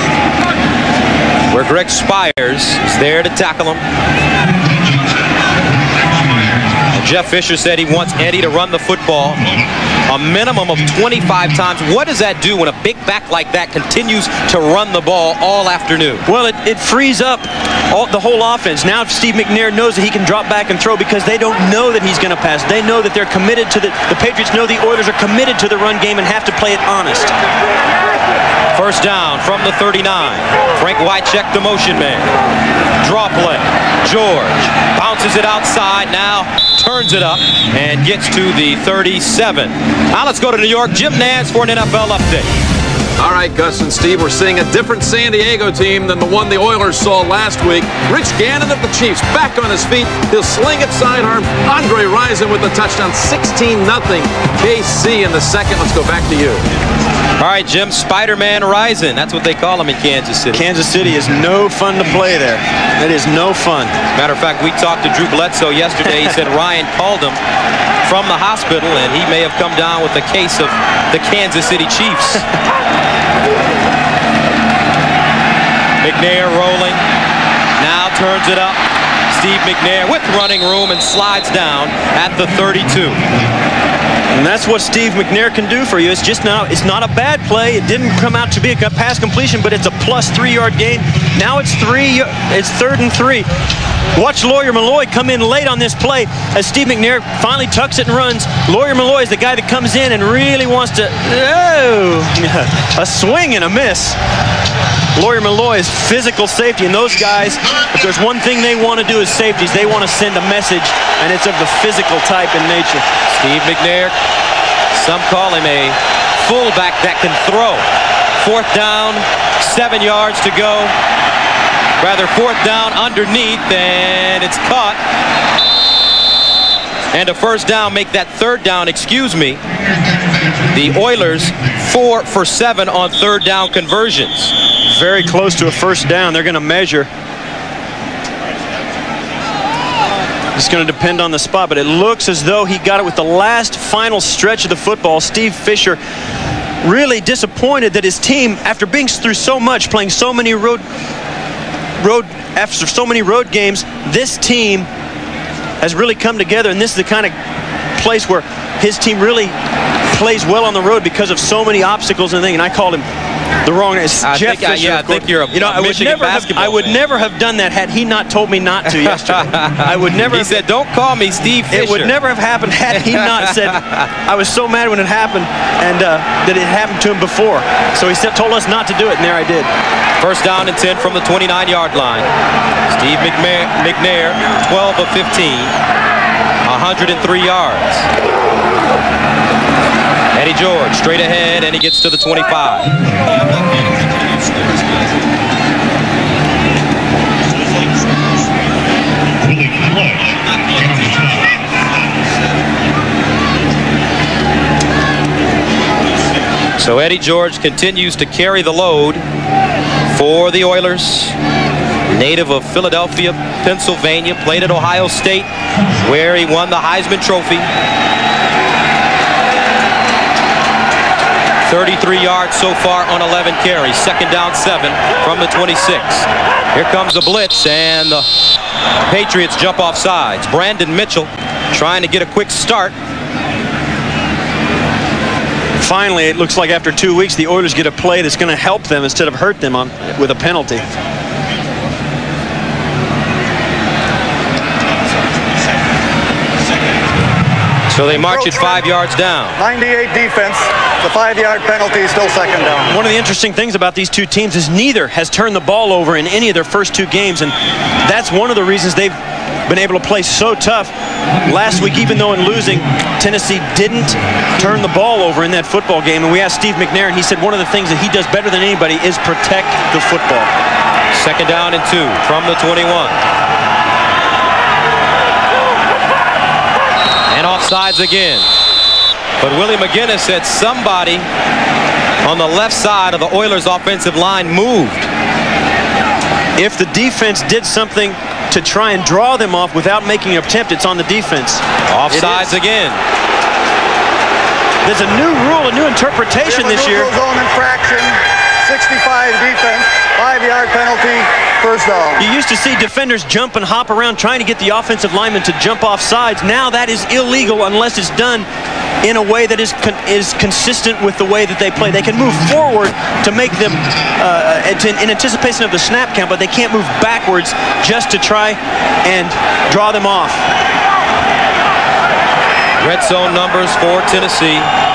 where Greg Spires is there to tackle him. Jeff Fisher said he wants Eddie to run the football a minimum of 25 times. What does that do when a big back like that continues to run the ball all afternoon? Well, it, it frees up all, the whole offense. Now Steve McNair knows that he can drop back and throw because they don't know that he's going to pass. They know that they're committed to the, the Patriots know the Oilers are committed to the run game and have to play it honest. First down from the 39. Frank Wycheck, the motion man. Draw play. George bounces it outside, now turns it up and gets to the 37. Now let's go to New York. Jim Nantz for an NFL update. All right, Gus and Steve, we're seeing a different San Diego team than the one the Oilers saw last week. Rich Gannon of the Chiefs back on his feet. He'll sling it sidearm. Andre Rison with the touchdown. 16-0 KC in the second. Let's go back to you. All right, Jim, Spider-Man Rison. That's what they call him in Kansas City. Kansas City is no fun to play there. It is no fun. Matter of fact, we talked to Drew Bledsoe yesterday. He said Ryan called him from the hospital, and he may have come down with a case of the Kansas City Chiefs. McNair rolling. Now turns it up. Steve McNair with running room and slides down at the 32. And that's what Steve McNair can do for you. It's just now, it's not a bad play. It didn't come out to be a pass completion, but it's a plus three yard gain. Now it's three it's third and three. Watch Lawyer Milloy come in late on this play as Steve McNair finally tucks it and runs. Lawyer Milloy is the guy that comes in and really wants to oh a swing and a miss. Lawyer Milloy is physical safety, and those guys, if there's one thing they want to do as safeties, they want to send a message, and it's of the physical type in nature. Steve McNair, some call him a fullback that can throw. Fourth down, seven yards to go. Rather, fourth down underneath, and it's caught. And a first down, make that third down, excuse me. The Oilers, four for seven on third down conversions. Very close to a first down. They're going to measure. It's going to depend on the spot, but it looks as though he got it with the last final stretch of the football. Steve Fisher really disappointed that his team, after being through so much, playing so many road, road after so many road games, this team has really come together, and this is the kind of place where his team really plays well on the road because of so many obstacles and things. And I called him the wrong. I Jeff think, uh, Fisher, yeah, I think you're a- you know, I would never have, I would never have done that had he not told me not to yesterday. I would never. He have- said, don't call me Steve Fisher. it would never have happened had he not said. I was so mad when it happened, and uh, that it happened to him before. So he said, told us not to do it, and there I did. First down and 10 from the 29-yard line. Steve McNair, McNair, 12 of 15, 103 yards. Eddie George straight ahead, and he gets to the 25. So Eddie George continues to carry the load for the Oilers. Native of Philadelphia, Pennsylvania, played at Ohio State where he won the Heisman Trophy. 33 yards so far on 11 carries. Second down seven from the 26. Here comes a blitz and the Patriots jump off sides. Brandon Mitchell trying to get a quick start. Finally, it looks like after two weeks, the Oilers get a play that's going to help them instead of hurt them on with a penalty. So they march it five yards down. 98 defense. The five-yard penalty is still second down. One of the interesting things about these two teams is neither has turned the ball over in any of their first two games, and that's one of the reasons they've been able to play so tough. Last week, even though in losing, Tennessee didn't turn the ball over in that football game, and we asked Steve McNair, and he said one of the things that he does better than anybody is protect the football. Second down and two from the 21. And off Offsides again. But Willie McGinest said somebody on the left side of the Oilers offensive line moved. If the defense did something to try and draw them off without making an attempt, it's on the defense. Offsides again. There's a new rule, a new interpretation this year. Zone infraction, 65 defense, five-yard penalty, first down. You used to see defenders jump and hop around trying to get the offensive lineman to jump off sides. Now that is illegal unless it's done in a way that is con is consistent with the way that they play. They can move forward to make them uh, in anticipation of the snap count, but they can't move backwards just to try and draw them off. Red zone numbers for Tennessee.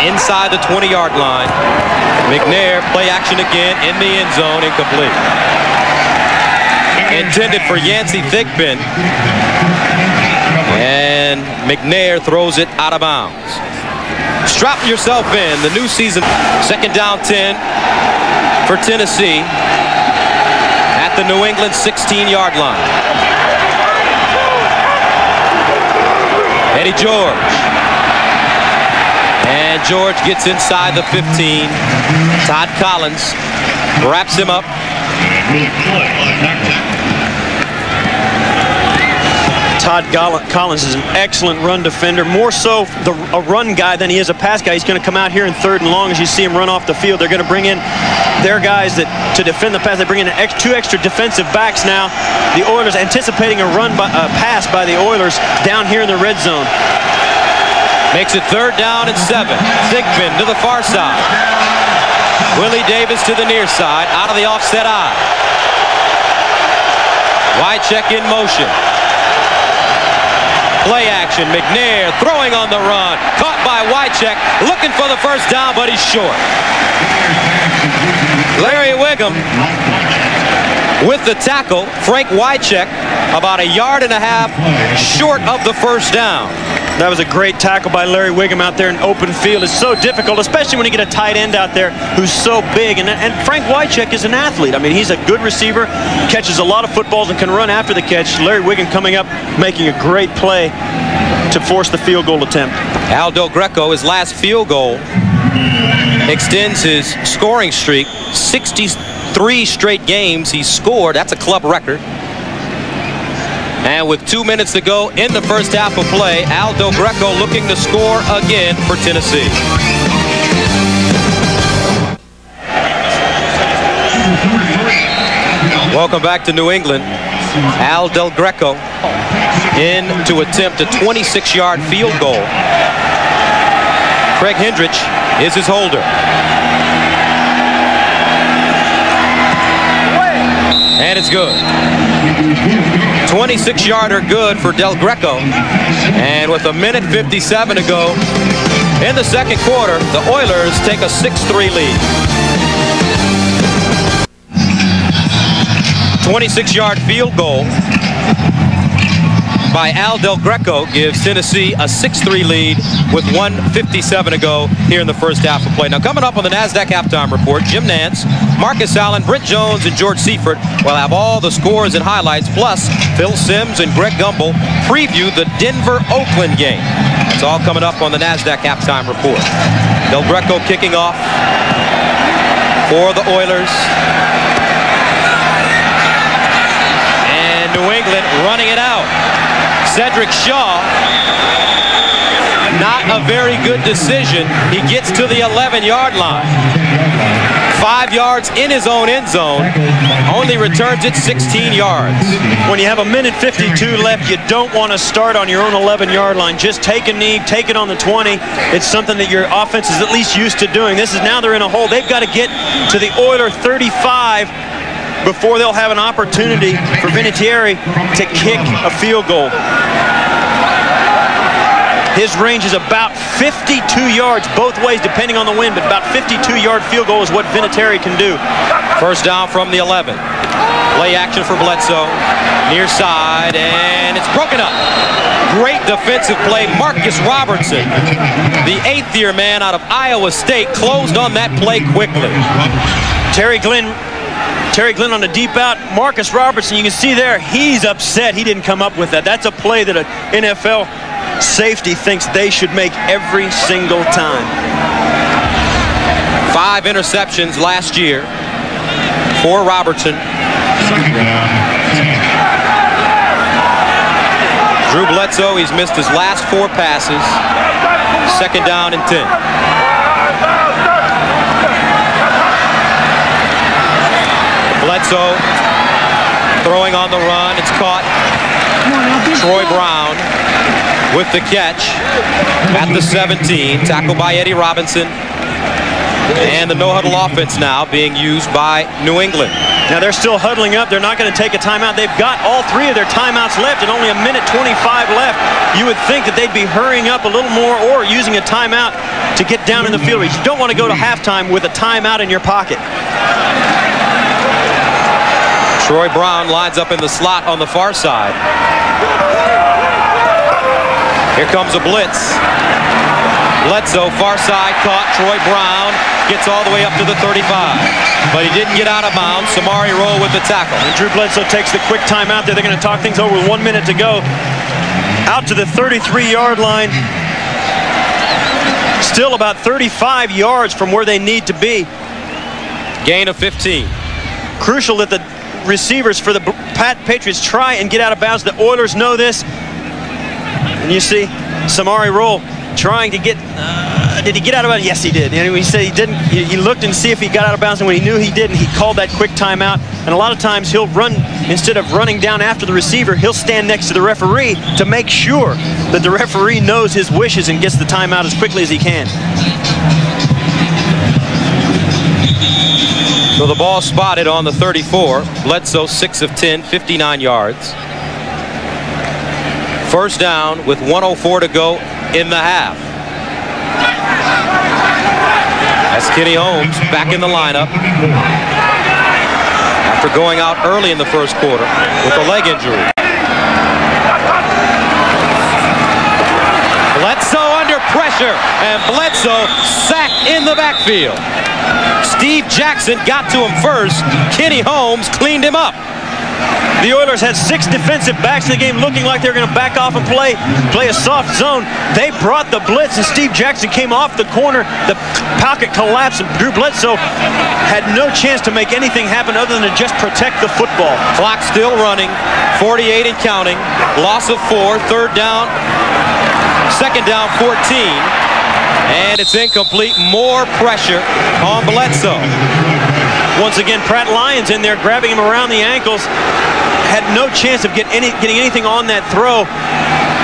Inside the 20-yard line. McNair, play action again in the end zone, incomplete. Intended for Yancey Thigpen. And McNair throws it out of bounds. Strap yourself in. The new season, second down 10 for Tennessee at the New England 16-yard line. Eddie George. And George gets inside the 15. Todd Collins wraps him up. Todd Collins is an excellent run defender, more so the, a run guy than he is a pass guy. He's going to come out here in third and long as you see him run off the field. They're going to bring in their guys that to defend the pass. They bring in ex, two extra defensive backs now. The Oilers anticipating a run by, a pass by the Oilers down here in the red zone. Makes it third down and seven. Thigpen to the far side. Willie Davis to the near side, out of the offset eye. Wycheck in motion. Play action. McNair throwing on the run. Caught by Wycheck. Looking for the first down, but he's short. Larry Whigham with the tackle. Frank Wycheck about a yard and a half short of the first down. That was a great tackle by Larry Whigham out there in open field. It's so difficult, especially when you get a tight end out there who's so big. And, and Frank Wycheck is an athlete. I mean, he's a good receiver, catches a lot of footballs and can run after the catch. Larry Whigham coming up, making a great play to force the field goal attempt. Al Del Greco, his last field goal, extends his scoring streak. 63 straight games he scored. That's a club record. And with two minutes to go in the first half of play, Al Del Greco looking to score again for Tennessee. Welcome back to New England. Al Del Greco in to attempt a 26-yard field goal. Craig Hentrich is his holder. And it's good. 26-yarder good for Del Greco. And with a minute 57 to go in the second quarter, the Oilers take a 6-3 lead. 26-yard field goal by Al Del Greco gives Tennessee a 6-3 lead with 157 to go here in the first half of play. Now coming up on the NASDAQ halftime report, Jim Nantz, Marcus Allen, Brent Jones, and George Seifert will have all the scores and highlights, plus Phil Simms and Greg Gumbel preview the Denver-Oakland game. It's all coming up on the NASDAQ halftime report. Del Greco kicking off for the Oilers. And New England running it out. Sedrick Shaw, not a very good decision. He gets to the 11-yard line. Five yards in his own end zone, only returns it 16 yards. When you have a minute 52 left, you don't want to start on your own 11-yard line. Just take a knee, take it on the 20. It's something that your offense is at least used to doing. This is now they're in a hole. They've got to get to the Oiler 35 before they'll have an opportunity for Vinatieri to kick a field goal. His range is about 52 yards both ways, depending on the wind, but about 52-yard field goal is what Vinatieri can do. First down from the 11. Play action for Bledsoe. Near side, and it's broken up. Great defensive play. Marcus Robertson, the eighth-year man out of Iowa State, closed on that play quickly. Terry Glenn Terry Glenn on the deep out. Marcus Robertson, you can see there, he's upset he didn't come up with that. That's a play that an NFL safety thinks they should make every single time. Five interceptions last year for Robertson. Drew Bledsoe, he's missed his last four passes. Second down and 10. Bledsoe throwing on the run. It's caught. Troy Brown with the catch at the 17. Tackled by Eddie Robinson. And the no-huddle offense now being used by New England. Now they're still huddling up. They're not going to take a timeout. They've got all three of their timeouts left and only a minute 25 left. You would think that they'd be hurrying up a little more or using a timeout to get down in the field. You don't want to go to halftime with a timeout in your pocket. Troy Brown lines up in the slot on the far side. Here comes a blitz. Bledsoe, far side, caught. Troy Brown gets all the way up to the 35. But he didn't get out of bounds. Samari Rolle with the tackle. And Drew Bledsoe takes the quick time out there. They're going to talk things over with one minute to go. Out to the 33-yard line. Still about 35 yards from where they need to be. Gain of 15. Crucial that the receivers for the Pat Patriots try and get out of bounds. The Oilers know this. And you see Samari Rolle trying to get. Uh, did he get out of bounds? Yes, he did. And he said he didn't. He, he looked and see if he got out of bounds, and when he knew he didn't, he called that quick timeout. And a lot of times he'll run instead of running down after the receiver, he'll stand next to the referee to make sure that the referee knows his wishes and gets the timeout as quickly as he can. So the ball spotted on the 34. Bledsoe 6 of 10, 59 yards. First down with 104 to go in the half. That's Kenny Holmes back in the lineup after going out early in the first quarter with a leg injury. Bledsoe under pressure, and Bledsoe sacked in the backfield. Steve Jackson got to him first. Kenny Holmes cleaned him up. The Oilers had six defensive backs in the game looking like they were going to back off and play play a soft zone. They brought the blitz, and Steve Jackson came off the corner. The pocket collapsed, and Drew Bledsoe had no chance to make anything happen other than to just protect the football. Clock still running, 48 and counting. Loss of four, third down, second down 14. And it's incomplete. More pressure on Bledsoe. Once again, Pratt Lyons in there grabbing him around the ankles. Had no chance of get any, getting anything on that throw.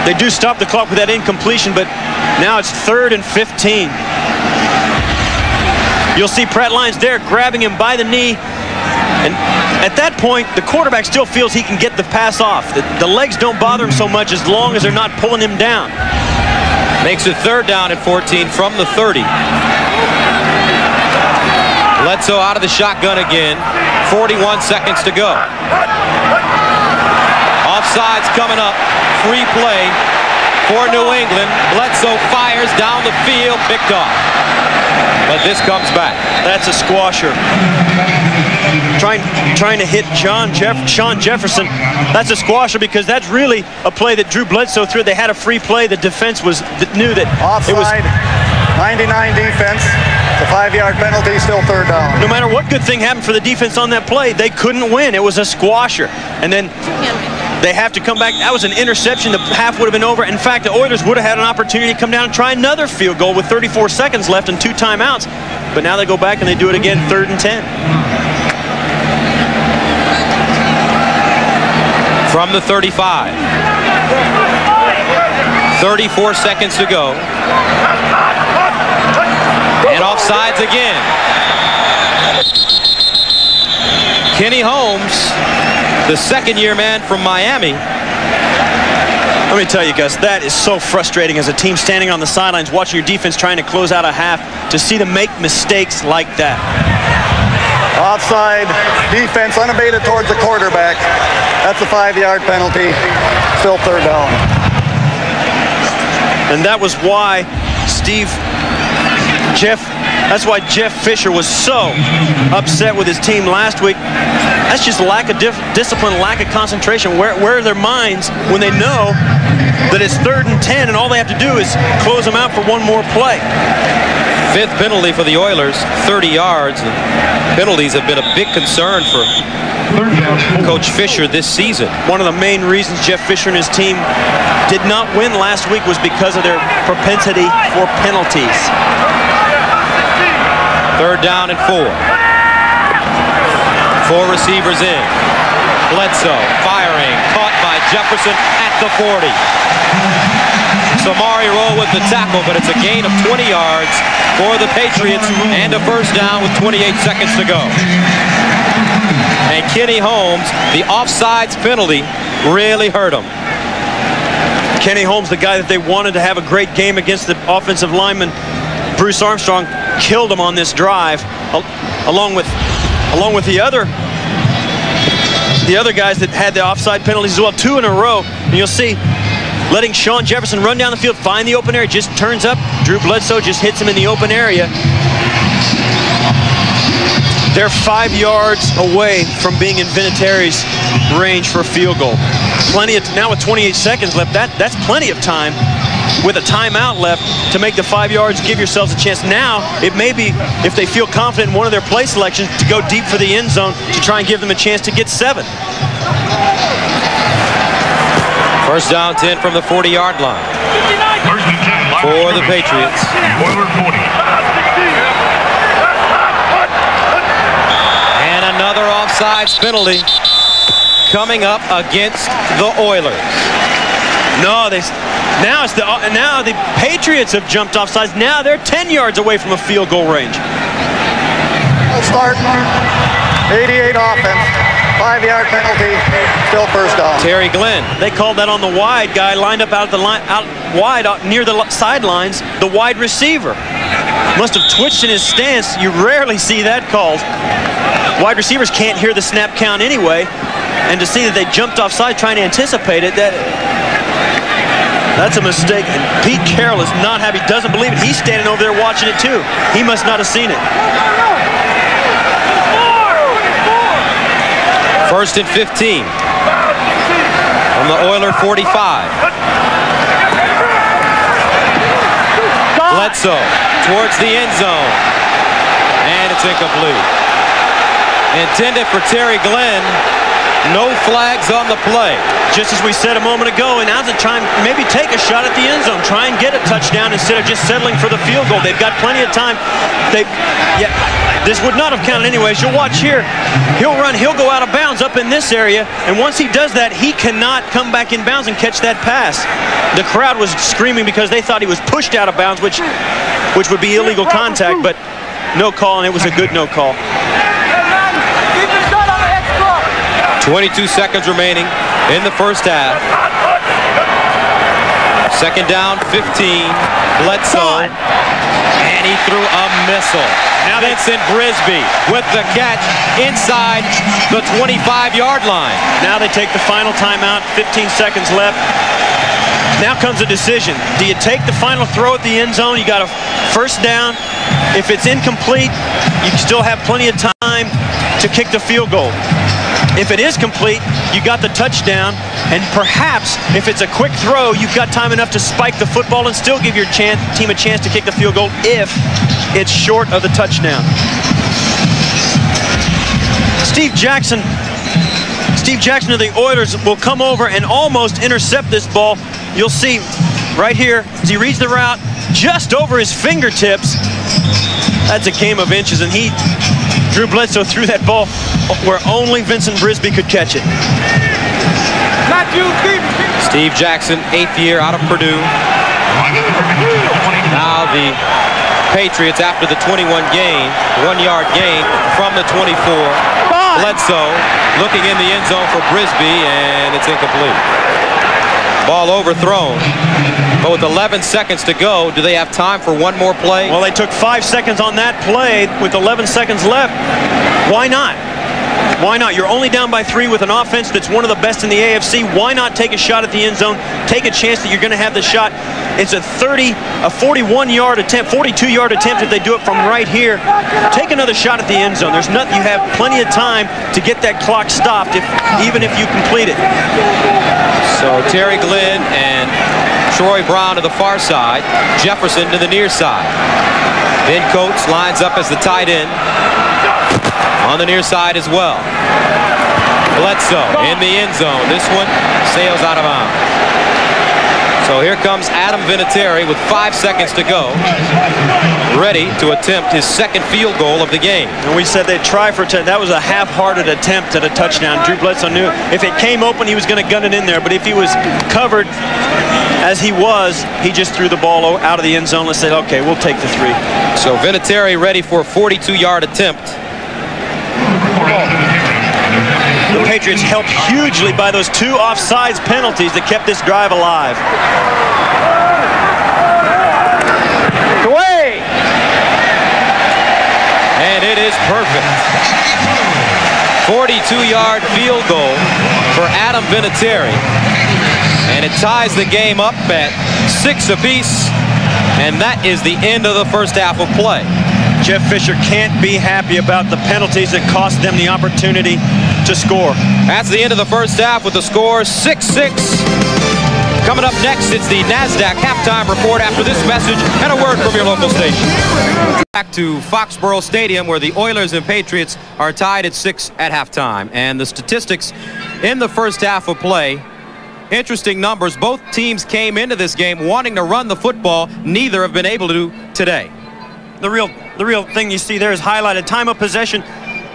They do stop the clock with that incompletion, but now it's third and 15. You'll see Pratt Lyons there grabbing him by the knee. And at that point, the quarterback still feels he can get the pass off. The, the legs don't bother him so much as long as they're not pulling him down. Makes it third down at 14 from the 30. Bledsoe out of the shotgun again. 41 seconds to go. Offsides coming up. Free play for New England. Bledsoe fires down the field. Picked off. But this comes back. That's a squasher. Trying, trying to hit John Jeff, Shawn Jefferson. That's a squasher because that's really a play that Drew Bledsoe threw. They had a free play. The defense was knew that Offside, it was 99 defense. The five-yard penalty, still third down. no matter what good thing happened for the defense on that play, they couldn't win. It was a squasher. And then they have to come back. That was an interception. The half would have been over. In fact, the Oilers would have had an opportunity to come down and try another field goal with 34 seconds left and two timeouts. But now they go back and they do it again, third and 10. From the 35. 34 seconds to go. And offsides again. Kenny Holmes, the second year man from Miami. Let me tell you, Gus, that is so frustrating as a team standing on the sidelines watching your defense trying to close out a half to see them make mistakes like that. Offside, defense unabated towards the quarterback. That's a five-yard penalty. Still third down. And that was why Steve Jeff That's why Jeff Fisher was so upset with his team last week. That's just lack of discipline, lack of concentration. Where, where are their minds when they know that it's third and 10 and all they have to do is close them out for one more play? Fifth penalty for the Oilers, 30 yards. And penalties have been a big concern for Coach Fisher this season. One of the main reasons Jeff Fisher and his team did not win last week was because of their propensity for penalties. Third down and four. Four receivers in. Bledsoe firing, caught by Jefferson at the 40. Samari Rolle with the tackle, but it's a gain of 20 yards for the Patriots and a first down with 28 seconds to go. And Kenny Holmes, the offsides penalty really hurt him. Kenny Holmes, the guy that they wanted to have a great game against the offensive lineman, Bruce Armstrong, killed him on this drive, along with, along with the other the other guys that had the offside penalties as well, two in a row. And you'll see letting Shawn Jefferson run down the field, find the open area, just turns up. Drew Bledsoe just hits him in the open area. They're five yards away from being in Vinatieri's range for a field goal. Plenty of, now with 28 seconds left, that, that's plenty of time with a timeout left to make the five yards, give yourselves a chance. Now, it may be, if they feel confident in one of their play selections, to go deep for the end zone to try and give them a chance to get seven. First down 10 from the 40-yard line. For the Patriots. And another offsides penalty coming up against the Oilers. No, they now it's the uh, now the Patriots have jumped off sides. Now they're 10 yards away from a field goal range. Start 88 offense. Five-yard penalty, still first down. Terry Glenn. They called that on the wide guy lined up out of the line, out wide, out near the sidelines. The wide receiver must have twitched in his stance. You rarely see that called. Wide receivers can't hear the snap count anyway, and to see that they jumped offside trying to anticipate it, that that's a mistake. And Pete Carroll is not happy. Doesn't believe it. He's standing over there watching it too. He must not have seen it. First and 15 from the Oiler 45. Bledsoe towards the end zone. And it's incomplete. Intended for Terry Glenn. No flags on the play. Just as we said a moment ago, and now's the time maybe take a shot at the end zone. Try and get a touchdown instead of just settling for the field goal. They've got plenty of time. They, yeah, this would not have counted anyways. You'll watch here. He'll run. He'll go out of bounds up in this area. And once he does that, he cannot come back in bounds and catch that pass. The crowd was screaming because they thought he was pushed out of bounds, which, which would be illegal contact. But no call, and it was a good no call. 22 seconds remaining in the first half. Second down, 15. Bledsoe. And he threw a missile. Now Vincent Brisby with the catch inside the 25-yard line. Now they take the final timeout, 15 seconds left. Now comes a decision. Do you take the final throw at the end zone? You got a first down. If it's incomplete, you still have plenty of time to kick the field goal. If it is complete, you got the touchdown, and perhaps if it's a quick throw, you've got time enough to spike the football and still give your chance, team a chance to kick the field goal if it's short of the touchdown. Steve Jackson Steve Jackson of the Oilers will come over and almost intercept this ball. You'll see right here as he reads the route just over his fingertips. That's a game of inches, and he Drew Bledsoe threw that ball where only Vincent Brisby could catch it. Steve Jackson, eighth year out of Purdue. Now the Patriots after the 21 gain, one yard gain from the 24. Bledsoe looking in the end zone for Brisby, and it's incomplete. Ball overthrown. But with 11 seconds to go, do they have time for one more play? Well, they took five seconds on that play with 11 seconds left. Why not? Why not? You're only down by three with an offense that's one of the best in the AFC. Why not take a shot at the end zone? Take a chance that you're going to have the shot. It's a 30, a 41 yard attempt, 42 yard attempt if they do it from right here. Take another shot at the end zone. There's nothing. You have plenty of time to get that clock stopped, if, even if you complete it. So Terry Glenn and Troy Brown to the far side. Jefferson to the near side. Ben Coates lines up as the tight end on the near side as well. Bledsoe in the end zone. This one sails out of bounds. So here comes Adam Vinatieri with five seconds to go, ready to attempt his second field goal of the game. And we said they'd try for 10. That was a half-hearted attempt at a touchdown. Drew Bledsoe knew if it came open, he was going to gun it in there. But if he was covered as he was, he just threw the ball out of the end zone and said, okay, we'll take the three. So Vinatieri ready for a 42-yard attempt. The Patriots helped hugely by those two offsides penalties that kept this drive alive. Away! And it is perfect. 42-yard field goal for Adam Vinatieri. And it ties the game up at six apiece. And that is the end of the first half of play. Jeff Fisher can't be happy about the penalties that cost them the opportunity to score. That's the end of the first half with the score 6-6. Coming up next, it's the NASDAQ halftime report after this message and a word from your local station. Back to Foxborough Stadium where the Oilers and Patriots are tied at six at halftime. And the statistics in the first half of play interesting numbers. Both teams came into this game wanting to run the football. Neither have been able to do today. The real, the real thing you see there is highlighted time of possession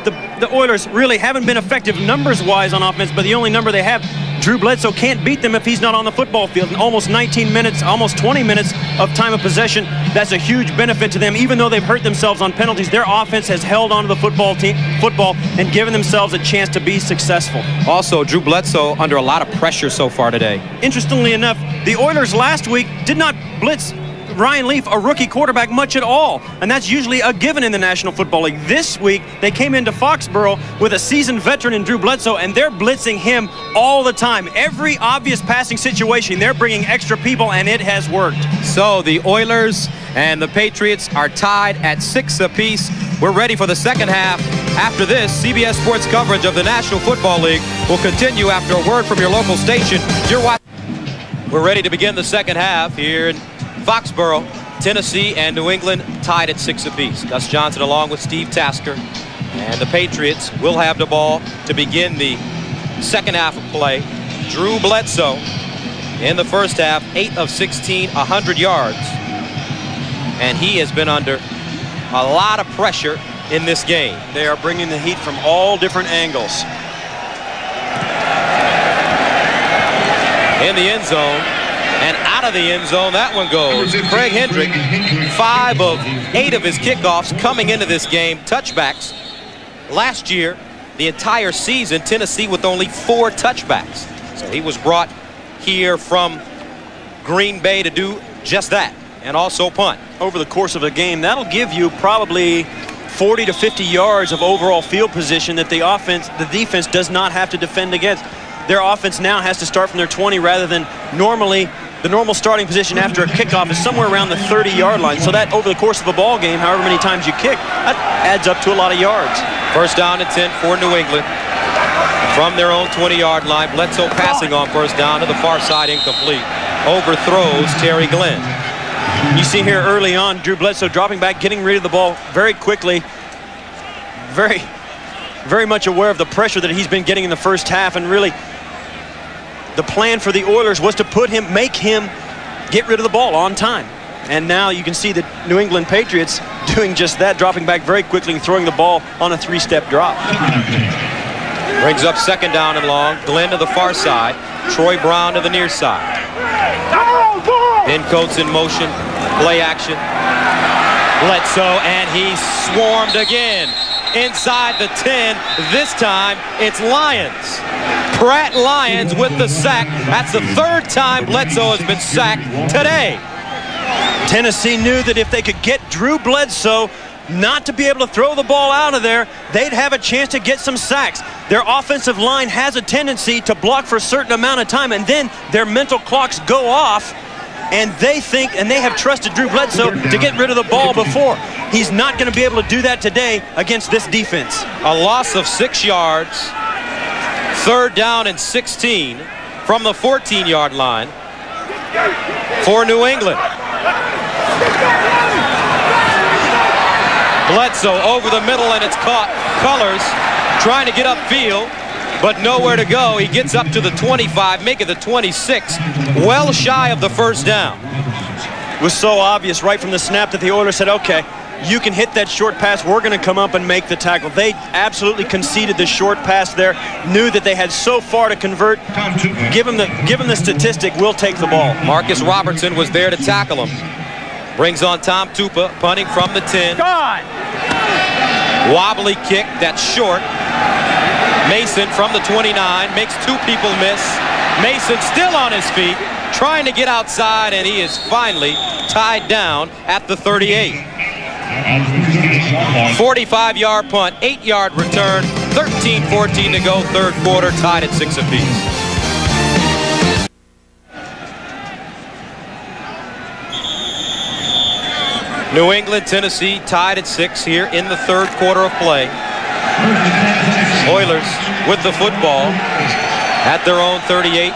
the, the Oilers really haven't been effective numbers-wise on offense, but the only number they have, Drew Bledsoe can't beat them if he's not on the football field. And almost 19 minutes, almost 20 minutes of time of possession, that's a huge benefit to them. Even though they've hurt themselves on penalties, their offense has held onto the football team, football and given themselves a chance to be successful. Also, Drew Bledsoe under a lot of pressure so far today. Interestingly enough, the Oilers last week did not blitz Ryan Leaf, a rookie quarterback, much at all. And that's usually a given in the National Football League. This week, they came into Foxborough with a seasoned veteran in Drew Bledsoe, and they're blitzing him all the time. Every obvious passing situation, they're bringing extra people, and it has worked. So the Oilers and the Patriots are tied at six apiece. We're ready for the second half. After this, CBS Sports coverage of the National Football League will continue after a word from your local station. You're watching. We're ready to begin the second half here in Foxborough, Tennessee, and New England tied at six apiece. Gus Johnson along with Steve Tasker. And the Patriots will have the ball to begin the second half of play. Drew Bledsoe in the first half, 8 of 16, 100 yards. And he has been under a lot of pressure in this game. They are bringing the heat from all different angles. In the end zone, and out of the end zone, that one goes. Craig Hentrich, five of eight of his kickoffs coming into this game, touchbacks. Last year, the entire season, Tennessee with only four touchbacks. So he was brought here from Green Bay to do just that and also punt. Over the course of a game, that'll give you probably 40 to 50 yards of overall field position that the offense, the defense does not have to defend against. Their offense now has to start from their 20 rather than normally the normal starting position after a kickoff is somewhere around the 30-yard line. So that over the course of a ball game, however many times you kick, that adds up to a lot of yards. First down and 10 for New England. From their own 20-yard line, Bledsoe passing on first down to the far side, incomplete. Overthrows Terry Glenn. You see here early on, Drew Bledsoe dropping back, getting rid of the ball very quickly. Very, very much aware of the pressure that he's been getting in the first half and really the plan for the Oilers was to put him, make him get rid of the ball on time. And now you can see the New England Patriots doing just that, dropping back very quickly and throwing the ball on a three-step drop. Brings up second down and long. Glenn to the far side. Troy Brown to the near side. Ben Coates in motion. Play action. Bledsoe, and he swarmed again inside the 10. This time, it's Lyons. Pratt Lyons with the sack. That's the third time Bledsoe has been sacked today. Tennessee knew that if they could get Drew Bledsoe not to be able to throw the ball out of there, they'd have a chance to get some sacks. Their offensive line has a tendency to block for a certain amount of time, and then their mental clocks go off, and they think, and they have trusted Drew Bledsoe to get rid of the ball before. He's not going to be able to do that today against this defense. A loss of six yards, third down and 16 from the 14-yard line for New England. Bledsoe over the middle and it's caught. Cullors trying to get upfield, but nowhere to go. He gets up to the 25, make it the 26, well shy of the first down. It was so obvious right from the snap that the Oilers said, okay, you can hit that short pass. We're going to come up and make the tackle. They absolutely conceded the short pass there, knew that they had so far to convert. Give them the, give them the statistic, we'll take the ball. Marcus Robertson was there to tackle him. Brings on Tom Tupa, punting from the 10. God! Wobbly kick, that's short. Mason from the 29 makes two people miss. Mason still on his feet, trying to get outside, and he is finally tied down at the 38. 45-yard punt, 8-yard return, 13-14 to go, third quarter, tied at 6 apiece. New England, Tennessee tied at 6 here in the third quarter of play. Oilers with the football at their own 38,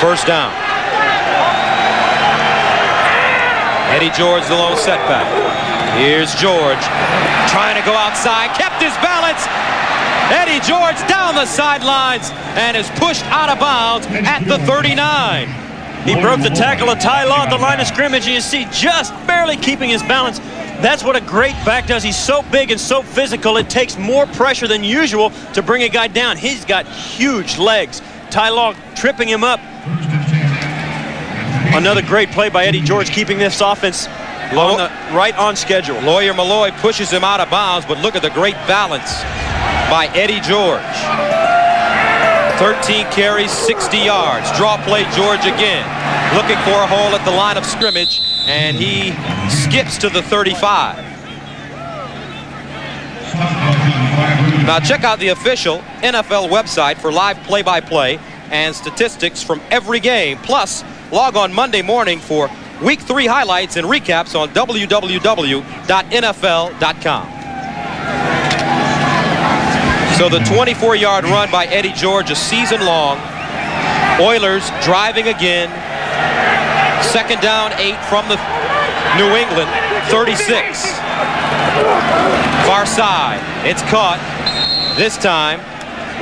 first down. Eddie George, the lone setback. Here's George trying to go outside, kept his balance. Eddie George down the sidelines and is pushed out of bounds at the 39. He broke the tackle of Ty Law at the line of scrimmage, and you see just barely keeping his balance. That's what a great back does. He's so big and so physical, it takes more pressure than usual to bring a guy down. He's got huge legs. Ty Law tripping him up. Another great play by Eddie George, keeping this offense on the, right on schedule. Lawyer Milloy pushes him out of bounds, but look at the great balance by Eddie George. 13 carries, 60 yards. Draw play George again. Looking for a hole at the line of scrimmage, and he skips to the 35. Now check out the official NFL website for live play-by-play -play and statistics from every game. Plus, log on Monday morning for week three highlights and recaps on www.nfl.com. So the 24-yard run by Eddie George, a season long. Oilers driving again. Second down, eight from the New England, 36. Far side, it's caught. This time,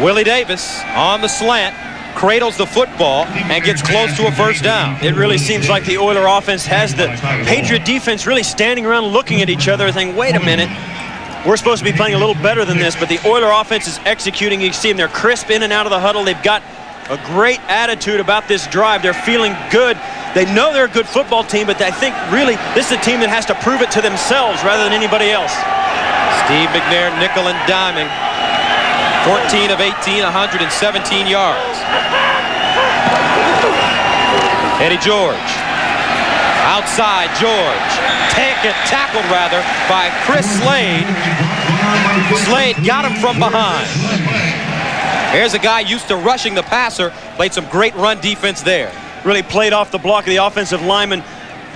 Willie Davis on the slant cradles the football and gets close to a first down. It really seems like the Oiler offense has the Patriot defense really standing around looking at each other saying, wait a minute, we're supposed to be playing a little better than this, but the Oiler offense is executing. See them, they're crisp in and out of the huddle. They've got a great attitude about this drive. They're feeling good. They know they're a good football team, but I think really this is a team that has to prove it to themselves rather than anybody else. Steve McNair, nickel and diming. 14 of 18, 117 yards. Eddie George. Outside, George. Take it, uh, tackled rather, by Chris Slade. Slade got him from behind. Here's a guy used to rushing the passer. Played some great run defense there. Really played off the block of the offensive lineman.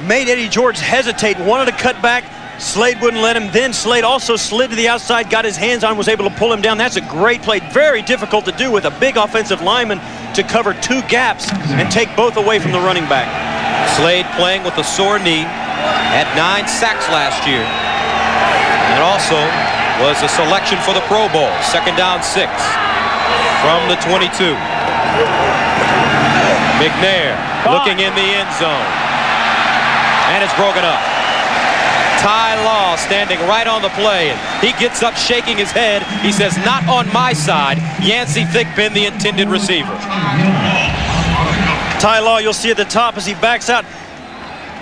Made Eddie George hesitate, wanted to cut back. Slade wouldn't let him. Then Slade also slid to the outside, got his hands on, was able to pull him down. That's a great play. Very difficult to do with a big offensive lineman to cover two gaps and take both away from the running back. Slade playing with a sore knee, had nine sacks last year, and also was a selection for the Pro Bowl. Second down six from the 22. McNair looking in the end zone. And it's broken up. Ty Law standing right on the play. And he gets up shaking his head. He says, not on my side. Yancey Thigpen, the intended receiver. Ty Law, you'll see at the top as he backs out.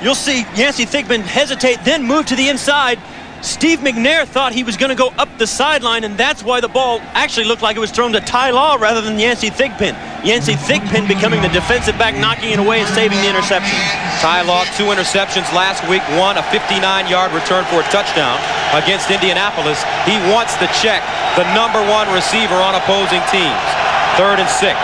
You'll see Yancey Thigpen hesitate, then move to the inside. Steve McNair thought he was going to go up the sideline, and that's why the ball actually looked like it was thrown to Ty Law rather than Yancey Thigpen. Yancey Thigpen becoming the defensive back, knocking it away and saving the interception. Ty Law, two interceptions last week, one a 59-yard return for a touchdown against Indianapolis. He wants to check the number one receiver on opposing teams. Third and six.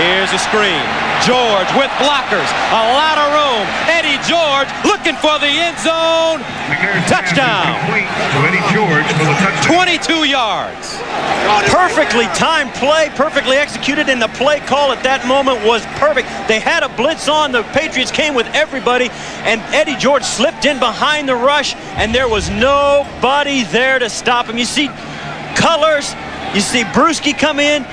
Here's a screen. George with blockers. A lot of room. Eddie George looking for the end zone. Touchdown. Eddie George, 22 yards. Perfectly timed play, perfectly executed, and the play call at that moment was perfect. They had a blitz on. The Patriots came with everybody, and Eddie George slipped in behind the rush, and there was nobody there to stop him. You see Cullors. You see Bruschi come in.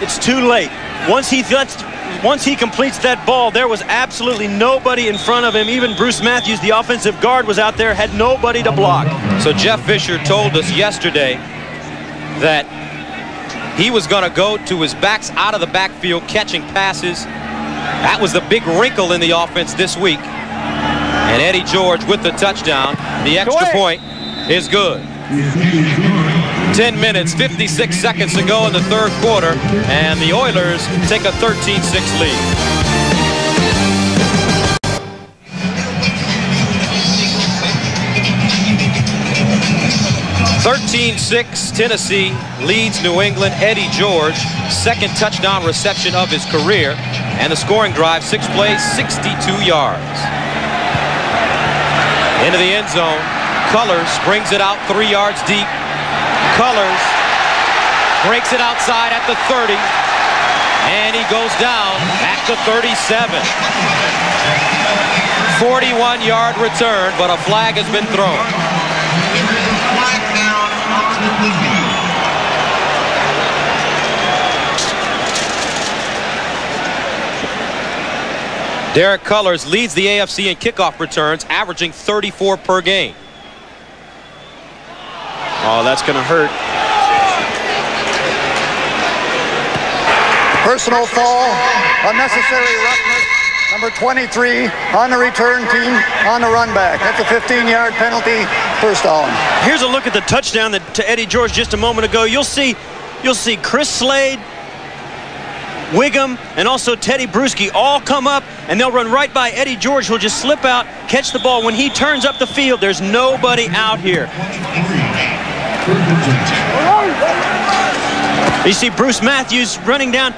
It's too late. Once he lets once he completes that ball, there was absolutely nobody in front of him. Even Bruce Matthews, the offensive guard, was out there, had nobody to block. So Jeff Fisher told us yesterday that he was going to go to his backs out of the backfield catching passes. That was the big wrinkle in the offense this week. And Eddie George with the touchdown. The extra point is good. 10 minutes, 56 seconds to go in the third quarter, and the Oilers take a 13-6 lead. 13-6, Tennessee leads New England. Eddie George, second touchdown reception of his career. And the scoring drive, six plays, 62 yards. Into the end zone. Cullors brings it out three yards deep. Cullors breaks it outside at the 30. And he goes down at the 37. 41-yard return, but a flag has been thrown. Derrick Cullors leads the AFC in kickoff returns, averaging 34 per game. Oh, that's going to hurt. Personal foul, unnecessary roughness, number 23 on the return team on the run back. That's a 15-yard penalty, first down. Here's a look at the touchdown that, to Eddie George just a moment ago. You'll see, you'll see Chris Slade, Whigham, and also Teddy Bruschi all come up, and they'll run right by Eddie George, who'll just slip out, catch the ball. When he turns up the field, there's nobody out here. You see Bruce Matthews running down.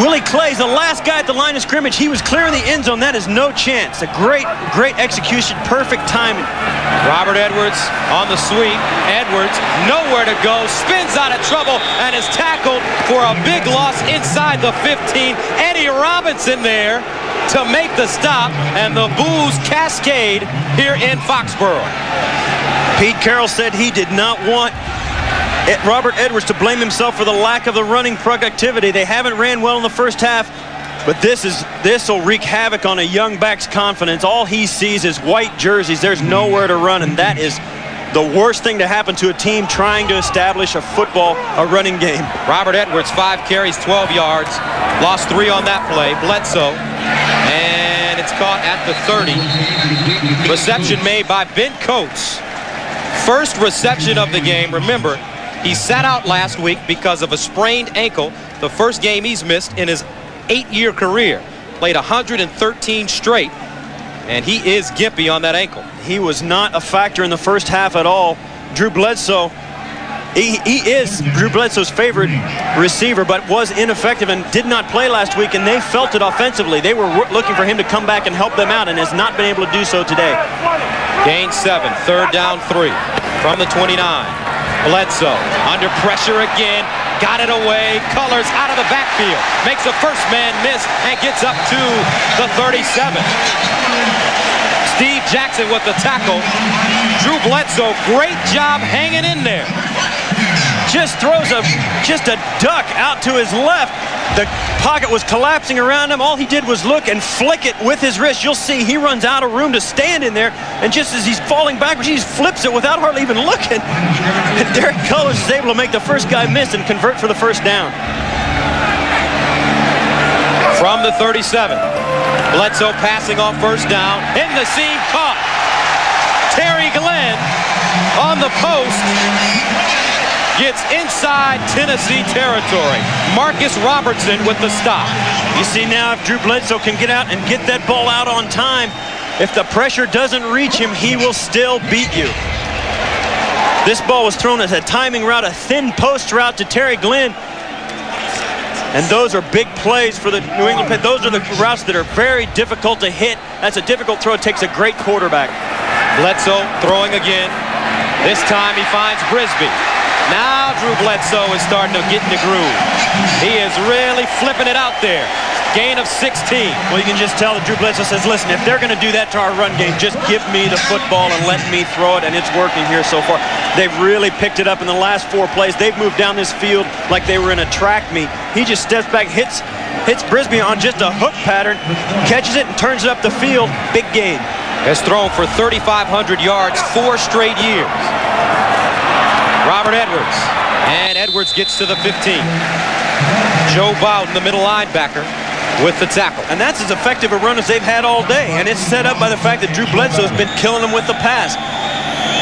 Willie Clay's the last guy at the line of scrimmage. He was clearing the end zone. That is no chance. A great, great execution. Perfect timing. Robert Edwards on the sweep. Edwards nowhere to go. Spins out of trouble and is tackled for a big loss inside the 15. Eddie Robinson there to make the stop. And the boos cascade here in Foxborough. Pete Carroll said he did not want Robert Edwards to blame himself for the lack of the running productivity. They haven't ran well in the first half, but this is this will wreak havoc on a young back's confidence. All he sees is white jerseys. There's nowhere to run, and that is the worst thing to happen to a team trying to establish a football, a running game. Robert Edwards, five carries, 12 yards. Lost three on that play. Bledsoe. And it's caught at the 30. Reception made by Ben Coates. First reception of the game. Remember, he sat out last week because of a sprained ankle, the first game he's missed in his eight-year career. Played 113 straight, and he is gimpy on that ankle. He was not a factor in the first half at all. Drew Bledsoe, he, he is Drew Bledsoe's favorite receiver, but was ineffective and did not play last week, and they felt it offensively. They were looking for him to come back and help them out, and has not been able to do so today. Gain seven, third down three from the 29. Bledsoe under pressure again. Got it away. Cullors out of the backfield. Makes the first man miss and gets up to the 37. Steve Jackson with the tackle. Drew Bledsoe, great job hanging in there. Just throws a just a duck out to his left. The pocket was collapsing around him. All he did was look and flick it with his wrist. You'll see he runs out of room to stand in there. And just as he's falling backwards, he flips it without hardly even looking. And Derrick Cullors is able to make the first guy miss and convert for the first down. From the 37. Bledsoe passing off first down. In the seam, caught. Terry Glenn on the post gets inside Tennessee territory. Marcus Robertson with the stop. You see now if Drew Bledsoe can get out and get that ball out on time, if the pressure doesn't reach him, he will still beat you. This ball was thrown as a timing route, a thin post route to Terry Glenn. And those are big plays for the New England Patriots. Those are the routes that are very difficult to hit. That's a difficult throw. It takes a great quarterback. Bledsoe throwing again. This time he finds Brisby. Now Drew Bledsoe is starting to get in the groove. He is really flipping it out there. Gain of 16. Well, you can just tell that Drew Bledsoe says, listen, if they're going to do that to our run game, just give me the football and let me throw it, and it's working here so far. They've really picked it up in the last four plays. They've moved down this field like they were in a track meet. He just steps back, hits hits Brisby on just a hook pattern, catches it and turns it up the field. Big gain. Has thrown for 3,500 yards four straight years. Robert Edwards. And Edwards gets to the 15. Joe Bowden, the middle linebacker, with the tackle. And that's as effective a run as they've had all day. And it's set up by the fact that Drew Bledsoe's been killing them with the pass.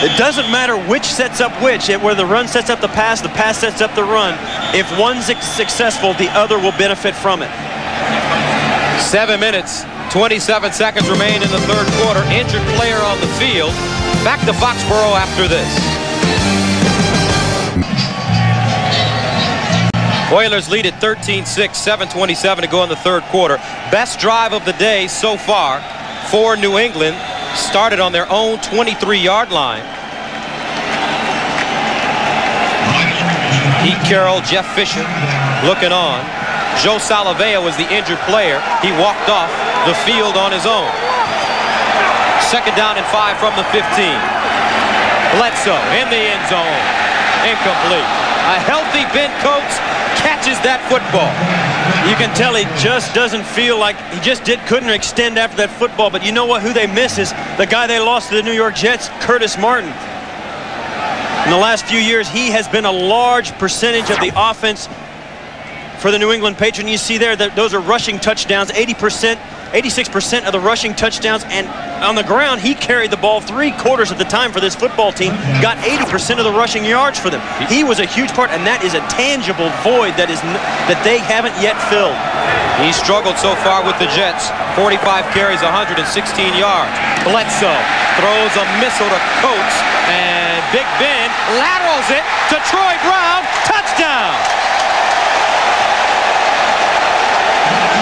It doesn't matter which sets up which. Where the run sets up the pass, the pass sets up the run. If one's successful, the other will benefit from it. Seven minutes, 27 seconds remain in the third quarter. Injured player on the field. Back to Foxborough after this. Oilers lead at 13-6, 7.27 to go in the third quarter. Best drive of the day so far for New England. Started on their own 23-yard line. Pete Carroll, Jeff Fisher looking on. Joe Salavea was the injured player. He walked off the field on his own. Second down and five from the 15. Bledsoe in the end zone. Incomplete. A healthy Ben Coates catches that football. You can tell he just doesn't feel like he just did couldn't extend after that football. But you know what? Who they miss is the guy they lost to the New York Jets, Curtis Martin. In the last few years, he has been a large percentage of the offense for the New England Patriots. You see there that those are rushing touchdowns, 80%. 86% of the rushing touchdowns, and on the ground, he carried the ball three quarters of the time for this football team, got 80% of the rushing yards for them. He was a huge part, and that is a tangible void that is that they haven't yet filled. He struggled so far with the Jets. 45 carries, 116 yards. Bledsoe throws a missile to Coates, and Big Ben laterals it to Troy Brown. Touchdown!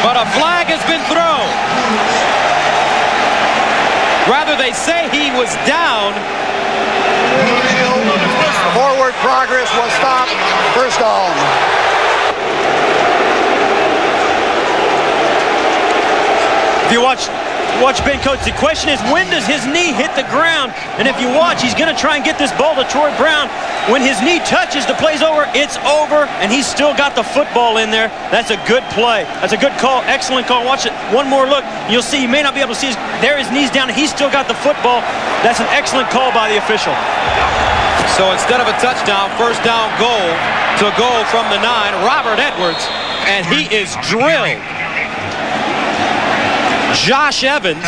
But a flag has been thrown. Rather, they say he was down. Forward progress was stopped. First down. If you watch watch Ben Coates, the question is when does his knee hit the ground? And if you watch, he's going to try and get this ball to Troy Brown. When his knee touches, the play's over, it's over, and he's still got the football in there. That's a good play. That's a good call. Excellent call. Watch it. One more look. You'll see, you may not be able to see his, there his knees down. He's still got the football. That's an excellent call by the official. So instead of a touchdown, first down goal to goal from the nine, Robert Edwards, and he is drilled. Josh Evans,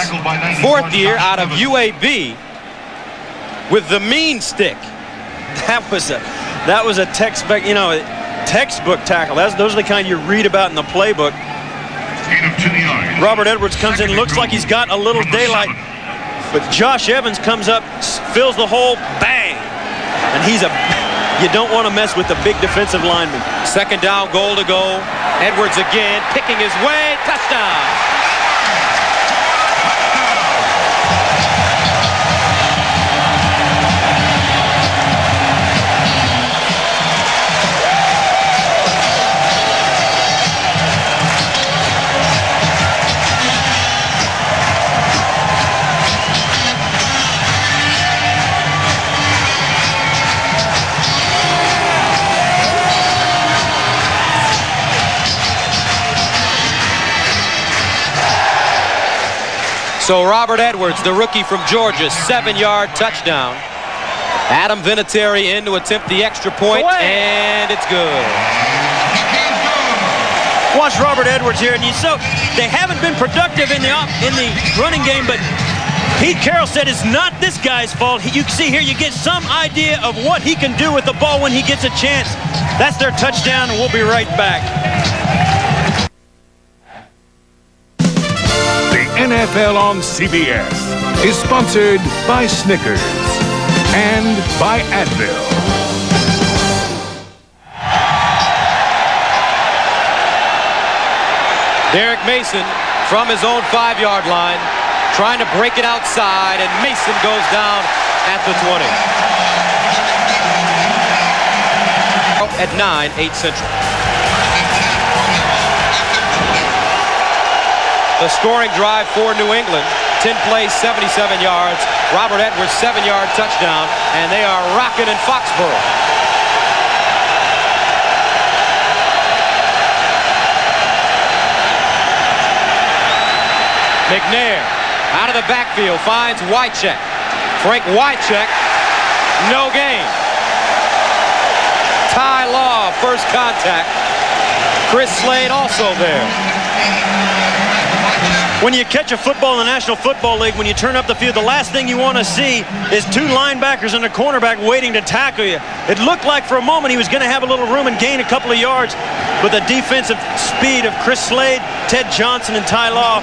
fourth year out of UAB, with the mean stick. That was a that was a textbook, you know, textbook tackle. That's those are the kind you read about in the playbook. Robert Edwards comes in, looks like he's got a little daylight, but Josh Evans comes up, fills the hole, bang, and he's a. You don't want to mess with the big defensive lineman. Second down, goal to go. Edwards again, picking his way, touchdown. So Robert Edwards, the rookie from Georgia, seven-yard touchdown. Adam Vinatieri in to attempt the extra point, and it's good. Watch Robert Edwards here, and you so they haven't been productive in the in the running game, but Pete Carroll said it's not this guy's fault. You can see here, you get some idea of what he can do with the ball when he gets a chance. That's their touchdown, and we'll be right back. NFL on CBS is sponsored by Snickers and by Advil. Derrick Mason from his own five-yard line trying to break it outside, and Mason goes down at the 20. At 9, 8 Central. The scoring drive for New England. 10 plays, 77 yards. Robert Edwards, 7-yard touchdown, and they are rocking in Foxborough. McNair out of the backfield finds Wycheck. Frank Wycheck, no gain. Ty Law, first contact. Chris Slade also there. When you catch a football in the National Football League, when you turn up the field, the last thing you want to see is two linebackers and a cornerback waiting to tackle you. It looked like for a moment he was going to have a little room and gain a couple of yards, but the defensive speed of Chris Slade, Ted Johnson, and Ty Law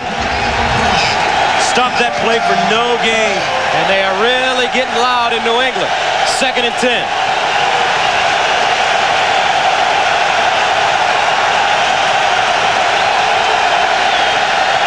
stopped that play for no gain. And they are really getting loud in New England. Second and 10.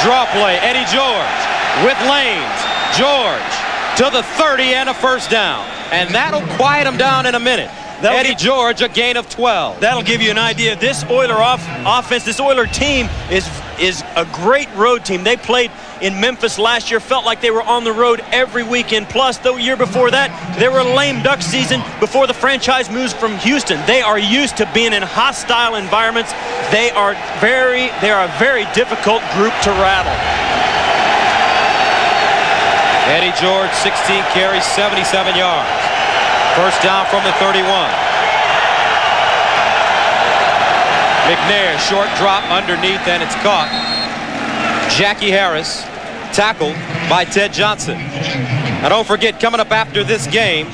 Draw play, Eddie George with lanes. George to the 30 and a first down. And that'll quiet him down in a minute. That'll Eddie George, a gain of 12. That'll give you an idea. This Oiler off offense, this Oiler team is is a great road team. They played in Memphis last year, felt like they were on the road every weekend. Plus, the year before that, they were a lame duck season before the franchise moves from Houston. They are used to being in hostile environments. They are very, they are a very difficult group to rattle. Eddie George, 16 carries, 77 yards. First down from the 31. McNair, short drop underneath, and it's caught. Jackie Harris, tackled by Ted Johnson. Now don't forget, coming up after this game,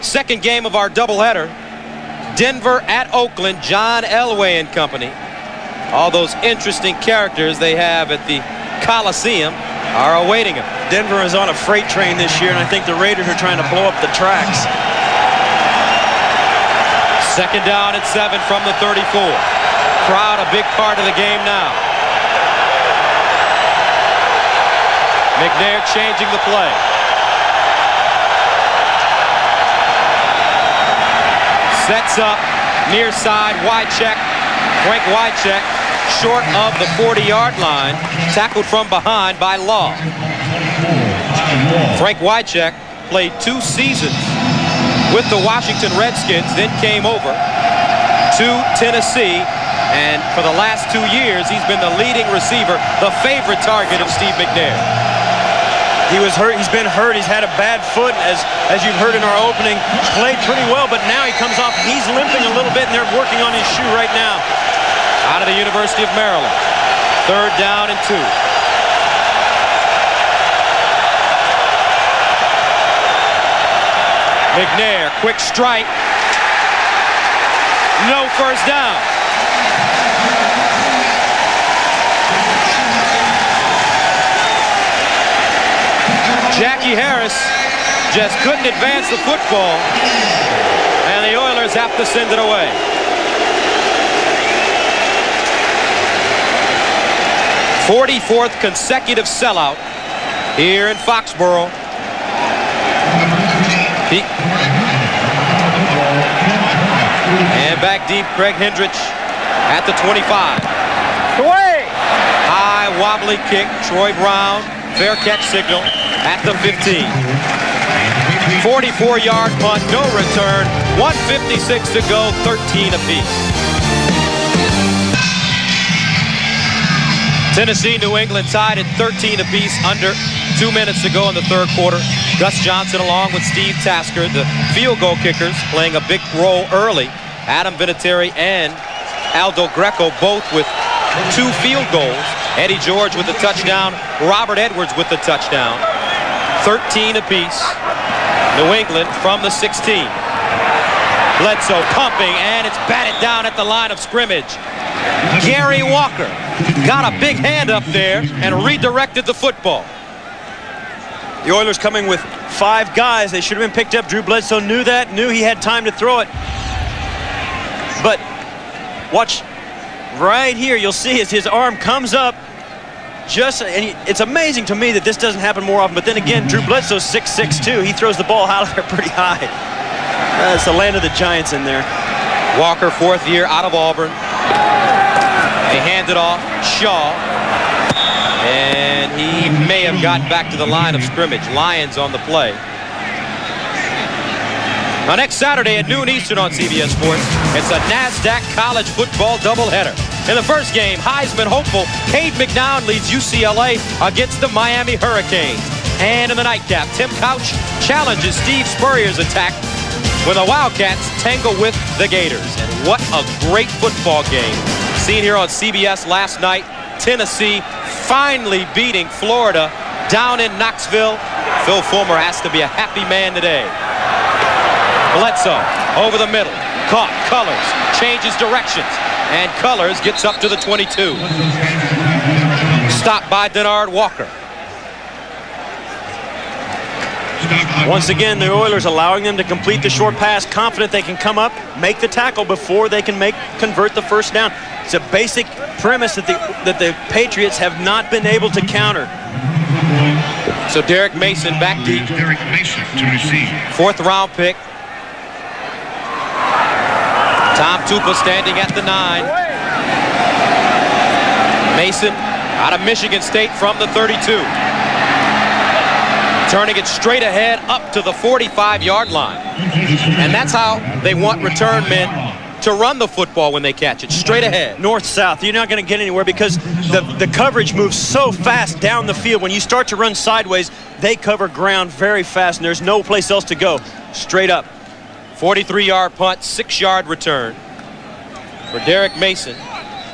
second game of our doubleheader, Denver at Oakland, John Elway and company. All those interesting characters they have at the Coliseum are awaiting them. Denver is on a freight train this year, and I think the Raiders are trying to blow up the tracks. Second down at seven from the 34. Crowd a big part of the game now. McNair changing the play. Sets up near side Wycheck. Frank Wycheck short of the 40-yard line. Tackled from behind by Law. Frank Wycheck played two seasons with the Washington Redskins, then came over to Tennessee. And for the last two years, he's been the leading receiver, the favorite target of Steve McNair. He was hurt. He's been hurt. He's had a bad foot, as as you've heard in our opening. Played pretty well, but now he comes off. He's limping a little bit, and they're working on his shoe right now. Out of the University of Maryland. Third down and two. McNair, quick strike. No first down. Jackie Harris just couldn't advance the football, and the Oilers have to send it away. Forty-fourth consecutive sellout here in Foxborough. He- and back deep, Craig Hentrich at the 25. Away! High wobbly kick, Troy Brown, fair catch signal at the 15. 44-yard punt, no return, 156 to go, 13 apiece. Tennessee, New England tied at 13 apiece, under two minutes to go in the third quarter. Gus Johnson along with Steve Tasker, the field goal kickers, playing a big role early. Adam Vinatieri and Al Del Greco both with two field goals. Eddie George with the touchdown. Robert Edwards with the touchdown. 13 apiece. New England from the 16. Bledsoe pumping, and it's batted down at the line of scrimmage. Gary Walker got a big hand up there and redirected the football. The Oilers coming with five guys. They should have been picked up. Drew Bledsoe knew that, knew he had time to throw it. But watch right here. You'll see as his arm comes up. Just and it's amazing to me that this doesn't happen more often. But then again, Drew Bledsoe's 6'6", too. He throws the ball out of there pretty high. That's the land of the Giants in there. Walker, fourth year out of Auburn. They hand it off. Shaw. And he may have gotten back to the line of scrimmage. Lyons on the play. Now, next Saturday at noon Eastern on CBS Sports, it's a NASDAQ college football doubleheader. In the first game, Heisman hopeful Cade McNown leads UCLA against the Miami Hurricanes. And in the nightcap, Tim Couch challenges Steve Spurrier's attack when the Wildcats tangle with the Gators. And what a great football game. Seen here on CBS last night, Tennessee finally beating Florida down in Knoxville. Phil Fulmer has to be a happy man today. Bledsoe over the middle. Caught. Cullors changes directions. And Cullors gets up to the 22. Stopped by Denard Walker. Once again, the Oilers allowing them to complete the short pass, confident they can come up, make the tackle before they can make convert the first down. It's a basic premise that the that the Patriots have not been able to counter. So Derrick Mason back deep. Derrick Mason to receive. Fourth round pick. Tom Tupa standing at the nine. Mason out of Michigan State from the 32. Turning it straight ahead up to the 45-yard line. And that's how they want return men to run the football when they catch it, straight ahead. North-south, you're not going to get anywhere because the, the coverage moves so fast down the field. When you start to run sideways, they cover ground very fast, and there's no place else to go. Straight up. 43-yard punt, six-yard return for Derrick Mason.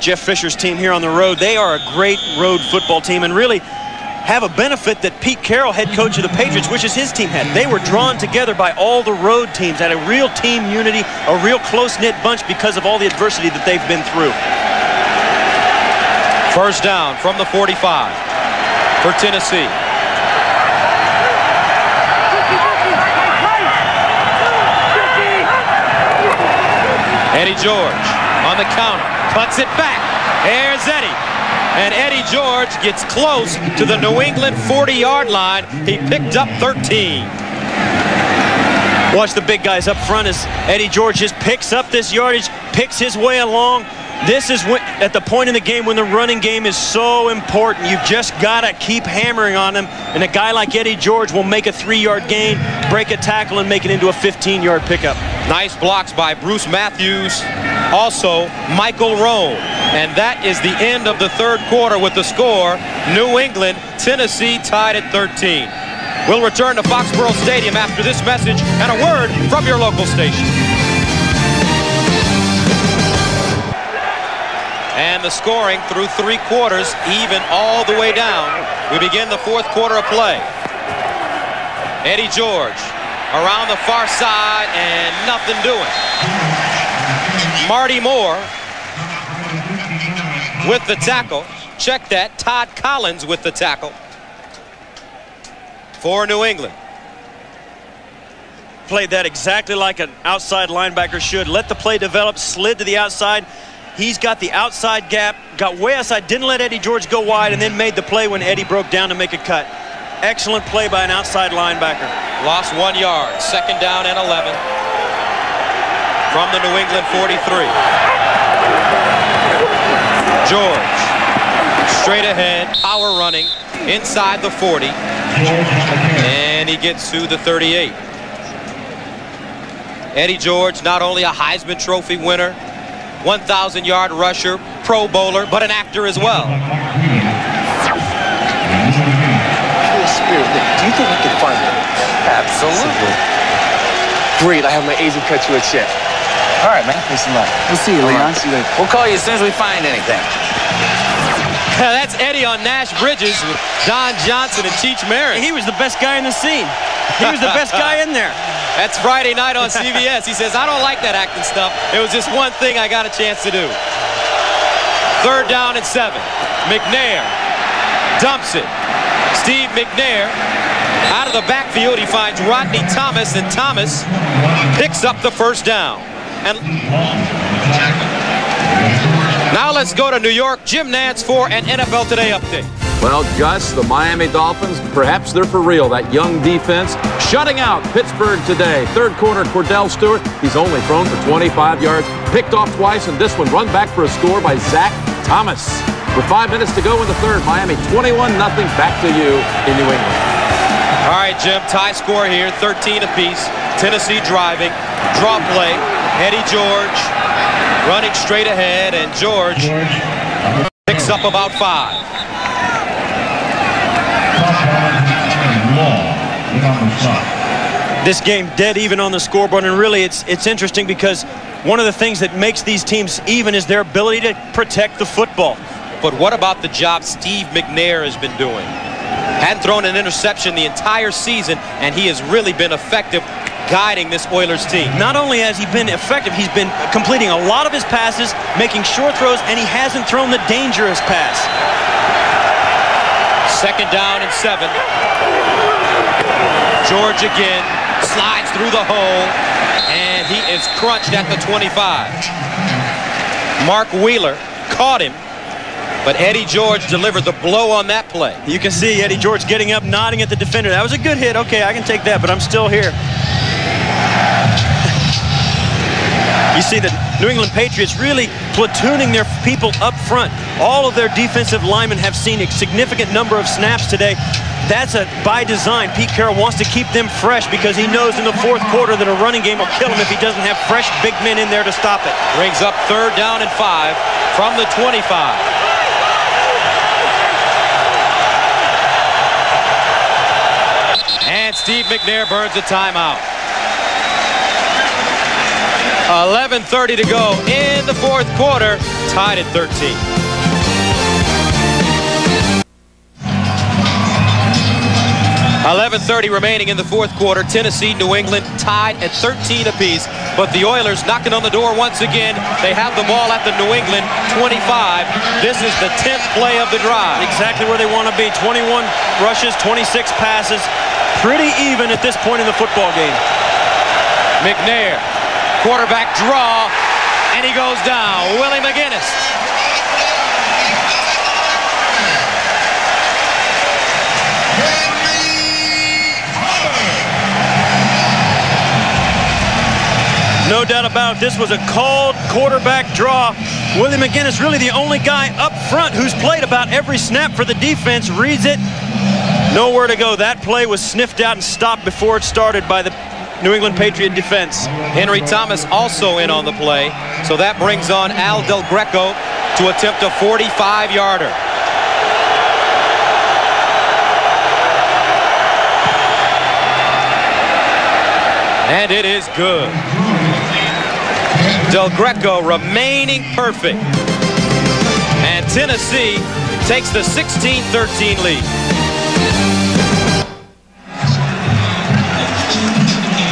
Jeff Fisher's team here on the road, they are a great road football team and really have a benefit that Pete Carroll, head coach of the Patriots, wishes his team had. They were drawn together by all the road teams, had a real team unity, a real close-knit bunch because of all the adversity that they've been through. First down from the 45 for Tennessee. Eddie George on the counter, cuts it back. There's Eddie. And Eddie George gets close to the New England 40-yard line. He picked up 13. Watch the big guys up front as Eddie George just picks up this yardage, picks his way along. This is when, at the point in the game when the running game is so important. You've just got to keep hammering on him. And a guy like Eddie George will make a three-yard gain, break a tackle, and make it into a 15-yard pickup. Nice blocks by Bruce Matthews. Also, Michael Roan. And that is the end of the third quarter with the score. New England, Tennessee tied at 13. We'll return to Foxborough Stadium after this message and a word from your local station. And the scoring through three quarters, even all the way down. We begin the fourth quarter of play. Eddie George around the far side and nothing doing. Marty Moore with the tackle. Check that. Todd Collins with the tackle for New England. Played that exactly like an outside linebacker should. Let the play develop, slid to the outside. He's got the outside gap, got way outside, didn't let Eddie George go wide, and then made the play when Eddie broke down to make a cut. Excellent play by an outside linebacker. Lost one yard. Second down and 11 from the New England 43. George straight ahead, power running inside the 40. And he gets to the 38. Eddie George, not only a Heisman Trophy winner, 1,000 yard rusher, Pro Bowler, but an actor as well. Do you think I can find it? Absolutely. Great, I have my agent cut you a check. All right, man. Peace and love. We'll see you, Leon. See you later. We'll call you as soon as we find anything. That's Eddie on Nash Bridges with Don Johnson and Cheech Marin. He was the best guy in the scene. He was the best guy in there. That's Friday night on CBS. He says, I don't like that acting stuff. It was just one thing I got a chance to do. Third down and seven. McNair dumps it. Steve McNair out of the backfield. He finds Rodney Thomas, and Thomas picks up the first down. And now let's go to New York. Jim Nantz for an NFL Today update. Well, Gus, the Miami Dolphins, perhaps they're for real. That young defense shutting out Pittsburgh today. Third quarter, Kordell Stewart. He's only thrown for 25 yards, picked off twice, and this one run back for a score by Zach Thomas. With five minutes to go in the third, Miami 21 0 back to you in New England. All right, Jim, tie score here, 13 apiece. Tennessee driving, draw play. Eddie George running straight ahead, and George picks up about five. This game dead even on the scoreboard, and really it's it's interesting because one of the things that makes these teams even is their ability to protect the football. But what about the job Steve McNair has been doing? Hadn't thrown an interception the entire season, and he has really been effective guiding this Oilers team. Not only has he been effective, he's been completing a lot of his passes, making short throws, and he hasn't thrown the dangerous pass. Second down and seven. George again slides through the hole, and he is crunched at the 25. Mark Wheeler caught him, but Eddie George delivered the blow on that play. You can see Eddie George getting up, nodding at the defender. That was a good hit. Okay, I can take that, but I'm still here. You see the New England Patriots really platooning their people up front. All of their defensive linemen have seen a significant number of snaps today. That's a by design. Pete Carroll wants to keep them fresh because he knows in the fourth quarter that a running game will kill him if he doesn't have fresh big men in there to stop it. Brings up third down and five from the 25. And Steve McNair burns a timeout. 11.30 to go in the fourth quarter, tied at 13. Eleven thirty remaining in the fourth quarter. Tennessee, New England tied at 13 apiece. But the Oilers knocking on the door once again. They have the ball at the New England 25. This is the 10th play of the drive. Exactly where they want to be. 21 rushes, 26 passes. Pretty even at this point in the football game. McNair Quarterback draw, and he goes down. Willie McGinest. No doubt about it, this was a called quarterback draw. Willie McGinest, really the only guy up front who's played about every snap for the defense, reads it. Nowhere to go. That play was sniffed out and stopped before it started by the New England Patriot defense. Henry Thomas also in on the play. So that brings on Al Del Greco to attempt a 45-yarder. And it is good. Del Greco remaining perfect. And Tennessee takes the 16-13 lead.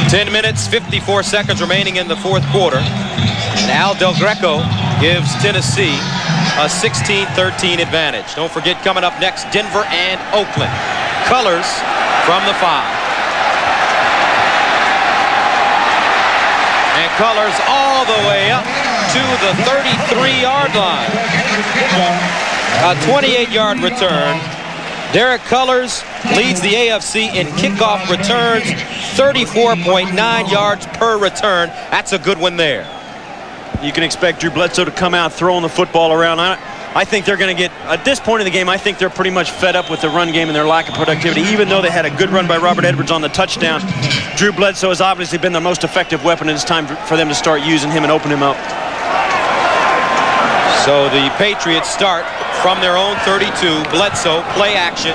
10 minutes, 54 seconds remaining in the fourth quarter. And Al Del Greco gives Tennessee a 16-13 advantage. Don't forget, coming up next, Denver and Oakland. Cullors from the five. And Cullors all the way up to the 33-yard line. A 28-yard return. Derrick Cullors leads the AFC in kickoff returns, 34.9 yards per return. That's a good one there. You can expect Drew Bledsoe to come out throwing the football around. I, I think they're going to get, at this point in the game, I think they're pretty much fed up with the run game and their lack of productivity. Even though they had a good run by Robert Edwards on the touchdown, Drew Bledsoe has obviously been the most effective weapon. And it's time for them to start using him and open him up. So the Patriots start from their own 32. Bledsoe, play action,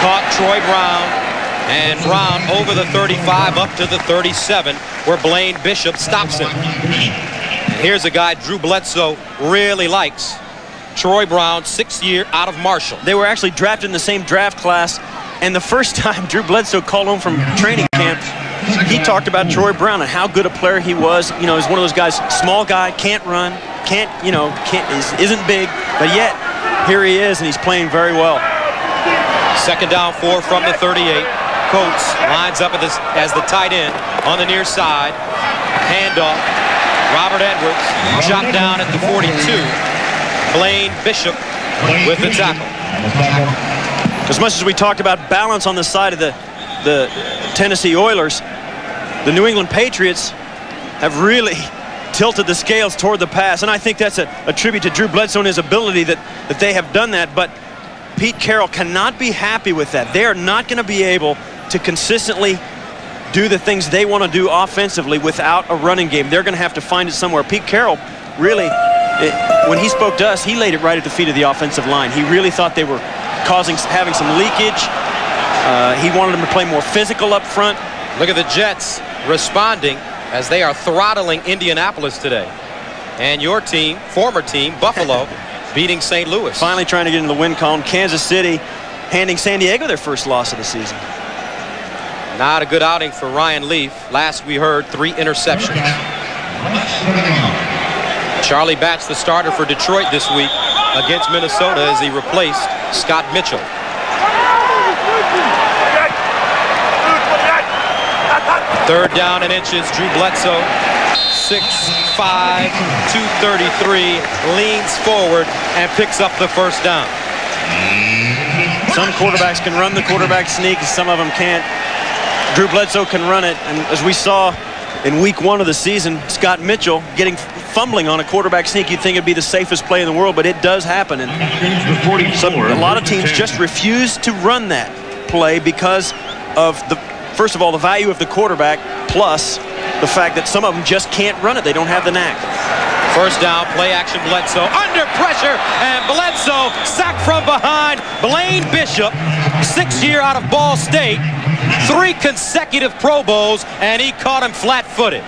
caught Troy Brown, and Brown over the 35 up to the 37 where Blaine Bishop stops him. And Here's a guy Drew Bledsoe really likes. Troy Brown, sixth year out of Marshall. They were actually drafted in the same draft class. And the first time Drew Bledsoe called home from training camp, he talked about Troy Brown and how good a player he was. You know, he's one of those guys, small guy, can't run, can't, you know, can't, isn't big, but yet here he is and he's playing very well. Second down, four from the 38. Coates lines up at this, as the tight end on the near side. Handoff. Robert Edwards shot down at the 42. Blaine Bishop with the tackle. As much as we talked about balance on the side of the, the Tennessee Oilers, the New England Patriots have really tilted the scales toward the pass. And I think that's a, a tribute to Drew Bledsoe and his ability that, that they have done that. But Pete Carroll cannot be happy with that. They are not going to be able to consistently do the things they want to do offensively without a running game. They're going to have to find it somewhere. Pete Carroll really, it, when he spoke to us, he laid it right at the feet of the offensive line. He really thought they were causing, having some leakage. Uh, he wanted them to play more physical up front. Look at the Jets responding as they are throttling Indianapolis today. And your team, former team, Buffalo, beating St. Louis. Finally trying to get into the win column. Kansas City handing San Diego their first loss of the season. Not a good outing for Ryan Leaf. Last we heard, three interceptions. Charlie Batch, the starter for Detroit this week against Minnesota as he replaced Scott Mitchell. Third down and inches, Drew Bledsoe, 6'5", 233, leans forward and picks up the first down. Some quarterbacks can run the quarterback sneak, some of them can't. Drew Bledsoe can run it, and as we saw in week one of the season, Scott Mitchell getting fumbling on a quarterback sneak, you'd think it'd be the safest play in the world, but it does happen. And some, a lot of teams just refuse to run that play because of the, first of all, the value of the quarterback, plus the fact that some of them just can't run it. They don't have the knack. First down, play action Bledsoe under pressure, and Bledsoe sacked from behind. Blaine Bishop, six year out of Ball State, three consecutive Pro Bowls, and he caught him flat-footed.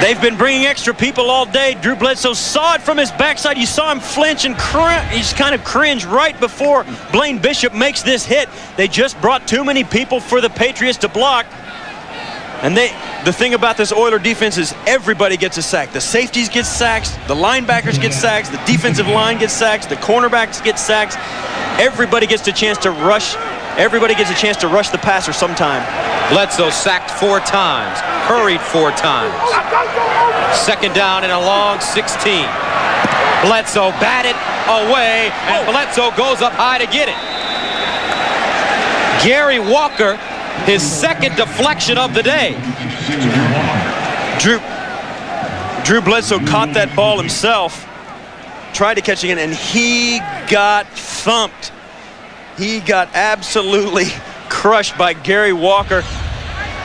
They've been bringing extra people all day. Drew Bledsoe saw it from his backside. You saw him flinch and he's kind of cringe right before Blaine Bishop makes this hit. They just brought too many people for the Patriots to block. And they, the thing about this Oiler defense is everybody gets a sack. The safeties get sacks, the linebackers get sacks, the defensive line gets sacks, the cornerbacks get sacks. Everybody gets a chance to rush. Everybody gets a chance to rush the passer sometime. Bledsoe sacked four times, hurried four times. Second down and a long 16. Bledsoe batted away, and Bledsoe goes up high to get it. Gary Walker his second deflection of the day. Drew, Drew Bledsoe caught that ball himself, tried to catch again, and he got thumped. He got absolutely crushed by Gary Walker.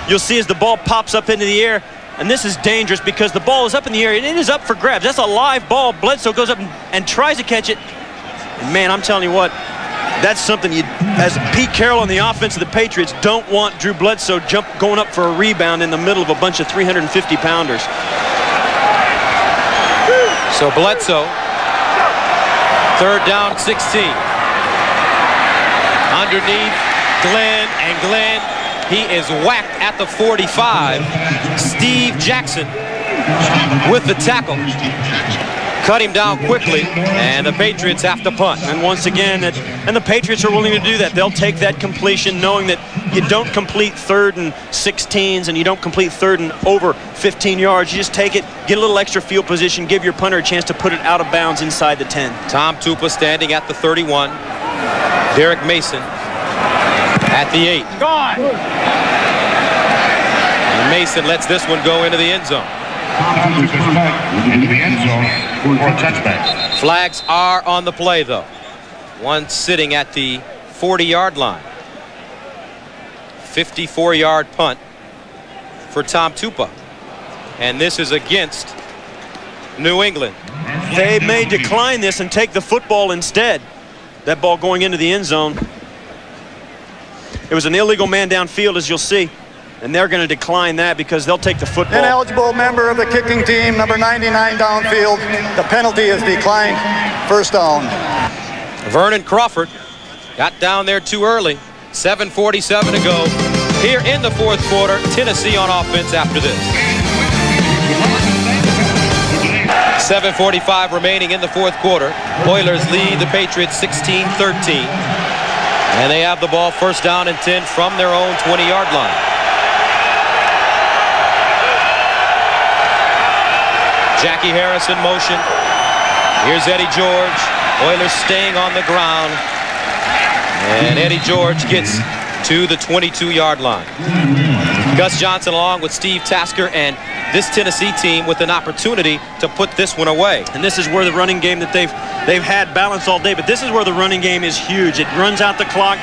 You'll see as the ball pops up into the air, and this is dangerous because the ball is up in the air, and it is up for grabs. That's a live ball. Bledsoe goes up and, and tries to catch it. And man, I'm telling you what, that's something you, as Pete Carroll and the offense of the Patriots don't want Drew Bledsoe jump going up for a rebound in the middle of a bunch of 350 pounders. So Bledsoe, third down, 16. Underneath Glenn, and Glenn, he is whacked at the 45. Steve Jackson with the tackle cut him down quickly, and the Patriots have to punt. And once again, it, and the Patriots are willing to do that. They'll take that completion knowing that you don't complete third and 16s and you don't complete third and over 15 yards. You just take it, get a little extra field position, give your punter a chance to put it out of bounds inside the 10. Tom Tupa standing at the 31. Derrick Mason at the 8. Gone. And Mason lets this one go into the end zone into the end zone Flags are on the play, though. One sitting at the 40-yard line. 54-yard punt for Tom Tupa. And this is against New England. They may decline this and take the football instead. That ball going into the end zone. It was an illegal man downfield, as you'll see. And they're going to decline that because they'll take the football. Ineligible member of the kicking team, number 99 downfield. The penalty is declined. First down. Vernon Crawford got down there too early. 7.47 to go here in the fourth quarter. Tennessee on offense after this. 7.45 remaining in the fourth quarter. Oilers lead the Patriots 16-13. And they have the ball first down and 10 from their own 20-yard line. Jackie Harris in motion. Here's Eddie George. Oilers staying on the ground. And Eddie George gets to the 22-yard line. Gus Johnson along with Steve Tasker and this Tennessee team with an opportunity to put this one away. And this is where the running game that they've they've had balance all day, but this is where the running game is huge. It runs out the clock.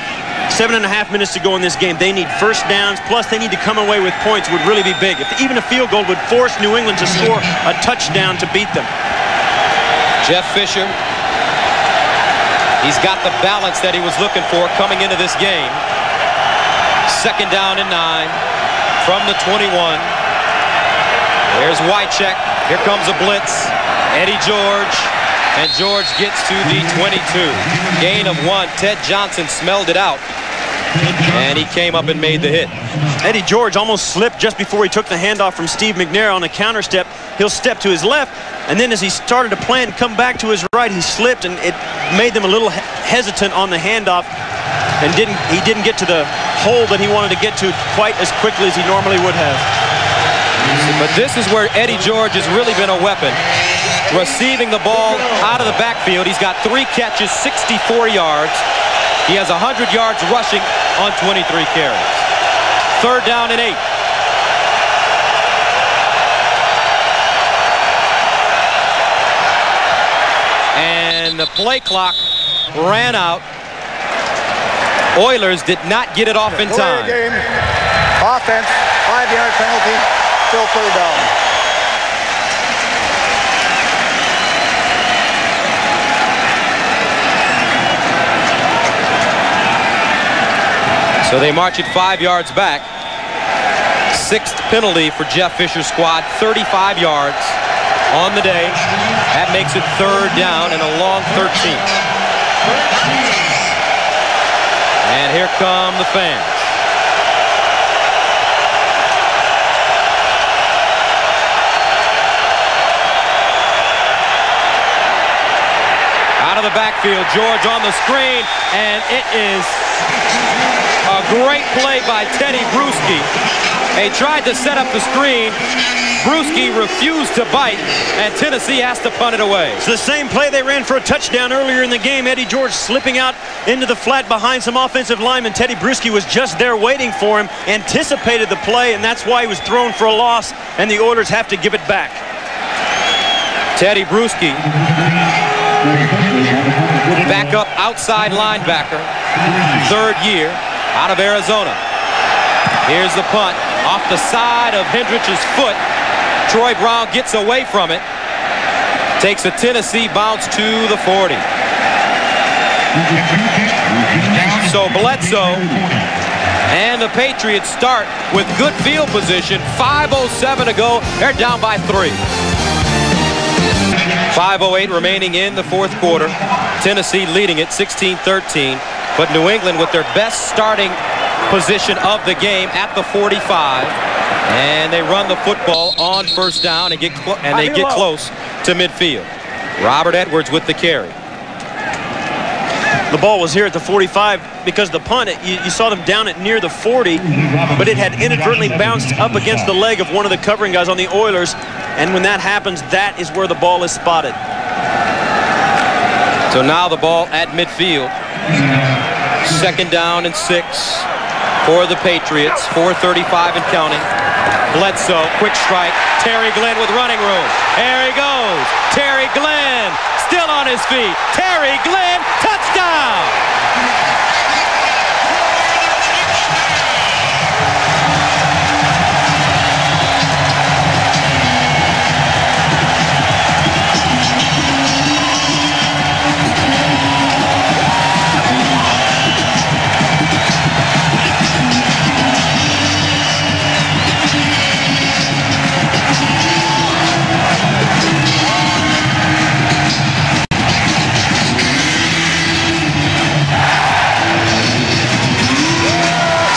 Seven and a half minutes to go in this game. They need first downs, plus they need to come away with points would really be big. If even a field goal would force New England to score a touchdown to beat them. Jeff Fisher, he's got the balance that he was looking for coming into this game. Second down and nine from the 21. There's Wycheck. Here comes a blitz. Eddie George. And George gets to the 22. Gain of one. Ted Johnson smelled it out. And he came up and made the hit. Eddie George almost slipped just before he took the handoff from Steve McNair on a counter step. He'll step to his left, and then as he started to plan, come back to his right, he slipped, and it made them a little hesitant on the handoff. And didn't he didn't get to the hole that he wanted to get to quite as quickly as he normally would have. But this is where Eddie George has really been a weapon. Receiving the ball out of the backfield. He's got three catches, 64 yards. He has 100 yards rushing on 23 carries. Third down and eight. And the play clock ran out. Oilers did not get it off in time. Offense, five-yard penalty, still third down. So they march it five yards back. Sixth penalty for Jeff Fisher's squad, 35 yards on the day. That makes it third down and a long 13. And here come the fans. The backfield, George on the screen, and it is a great play by Teddy Bruschi. They tried to set up the screen. Bruschi refused to bite, and Tennessee has to punt it away. It's the same play they ran for a touchdown earlier in the game. Eddie George slipping out into the flat behind some offensive linemen. Teddy Bruschi was just there waiting for him, anticipated the play, and that's why he was thrown for a loss, and the Oilers have to give it back. Teddy Bruschi, back up outside linebacker, third year, out of Arizona. Here's the punt off the side of Hentrich's foot. Troy Brown gets away from it. Takes a Tennessee bounce to the 40. So Bledsoe and the Patriots start with good field position. 5.07 to go. They're down by three. 5.08 remaining in the fourth quarter. Tennessee leading it 16-13. But New England with their best starting position of the game at the 45. And they run the football on first down and get and they get close to midfield. Robert Edwards with the carry. The ball was here at the 45 because the punt, you, you, saw them down at near the 40, but it had inadvertently bounced up against the leg of one of the covering guys on the Oilers. And when that happens, that is where the ball is spotted. So now the ball at midfield. Second down and six for the Patriots. 4.35 and counting. Bledsoe, quick strike. Terry Glenn with running room. There he goes. Terry Glenn still on his feet. Terry Glenn, touchdown!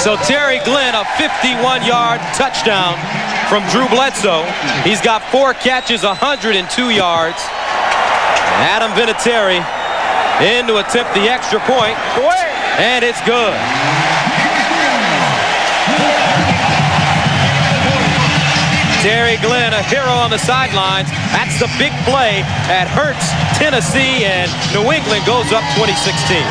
So Terry Glenn, a 51-yard touchdown from Drew Bledsoe. He's got four catches, 102 yards. Adam Vinatieri in to attempt the extra point, and it's good. Terry Glenn, a hero on the sidelines. That's the big play at Hertz, Tennessee, and New England goes up 2016.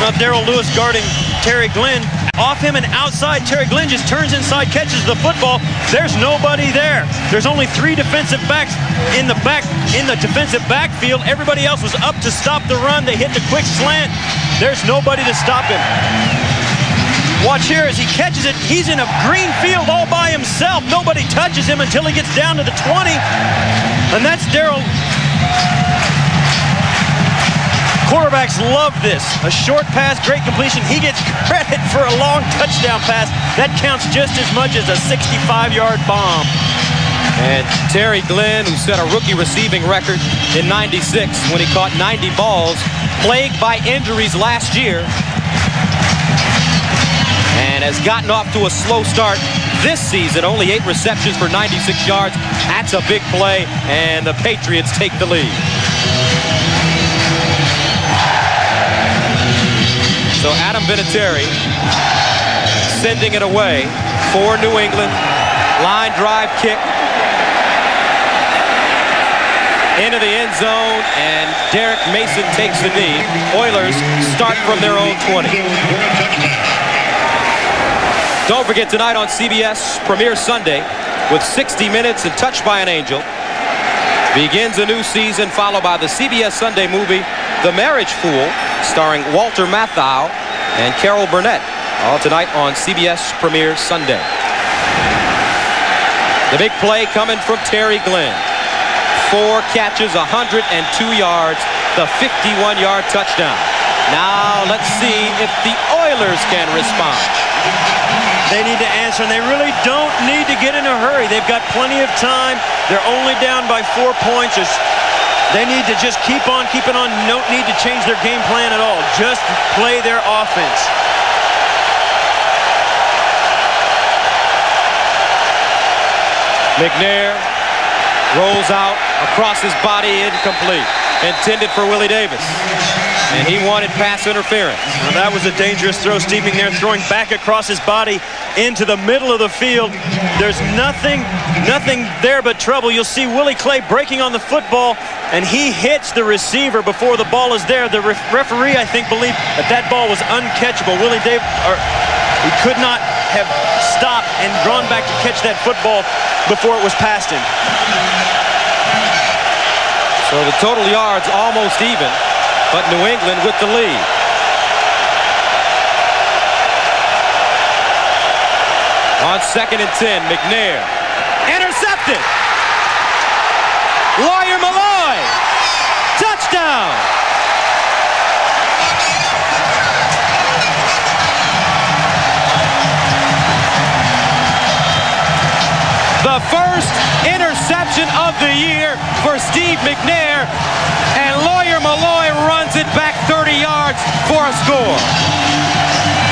Now Darrell Lewis guarding Terry Glenn. Off him and outside, Terry Glenn just turns inside, catches the football. There's nobody there. There's only three defensive backs in the back in the defensive backfield. Everybody else was up to stop the run. They hit the quick slant. There's nobody to stop him. Watch here as he catches it. He's in a green field all by himself. Nobody touches him until he gets down to the 20. And that's Darrell. Quarterbacks love this. A short pass, great completion. He gets credit for a long touchdown pass. That counts just as much as a 65-yard bomb. And Terry Glenn, who set a rookie receiving record in 96 when he caught 90 balls, plagued by injuries last year, and has gotten off to a slow start this season. Only eight receptions for 96 yards. That's a big play, and the Patriots take the lead. So Adam Vinatieri sending it away for New England. Line drive kick into the end zone, and Derrick Mason takes the knee. Oilers start from their own 20. Don't forget tonight on CBS Premiere Sunday with 60 Minutes and Touched by an Angel. Begins a new season followed by the CBS Sunday movie The Marriage Fool starring Walter Matthau and Carol Burnett. All tonight on CBS Premiere Sunday. The big play coming from Terry Glenn. Four catches, 102 yards, the 51-yard touchdown. Now let's see if the Oilers can respond. They need to answer, and they really don't need to get in a hurry. They've got plenty of time. They're only down by four points. They need to just keep on keeping on. Don't need to change their game plan at all. Just play their offense. McNair rolls out across his body, incomplete. Intended for Willie Davis. And he wanted pass interference. Now that was a dangerous throw. Steve McNair throwing back across his body into the middle of the field. There's nothing, nothing there but trouble. You'll see Willie Clay breaking on the football, and he hits the receiver before the ball is there. The ref referee, I think, believed that that ball was uncatchable. Willie Dave, or he could not have stopped and drawn back to catch that football before it was past him. So the total yards almost even, but New England with the lead. On second and 10, McNair. Intercepted! Lawyer Milloy! Touchdown! The first interception of the year for Steve McNair, and Lawyer Milloy runs it back 30 yards for a score.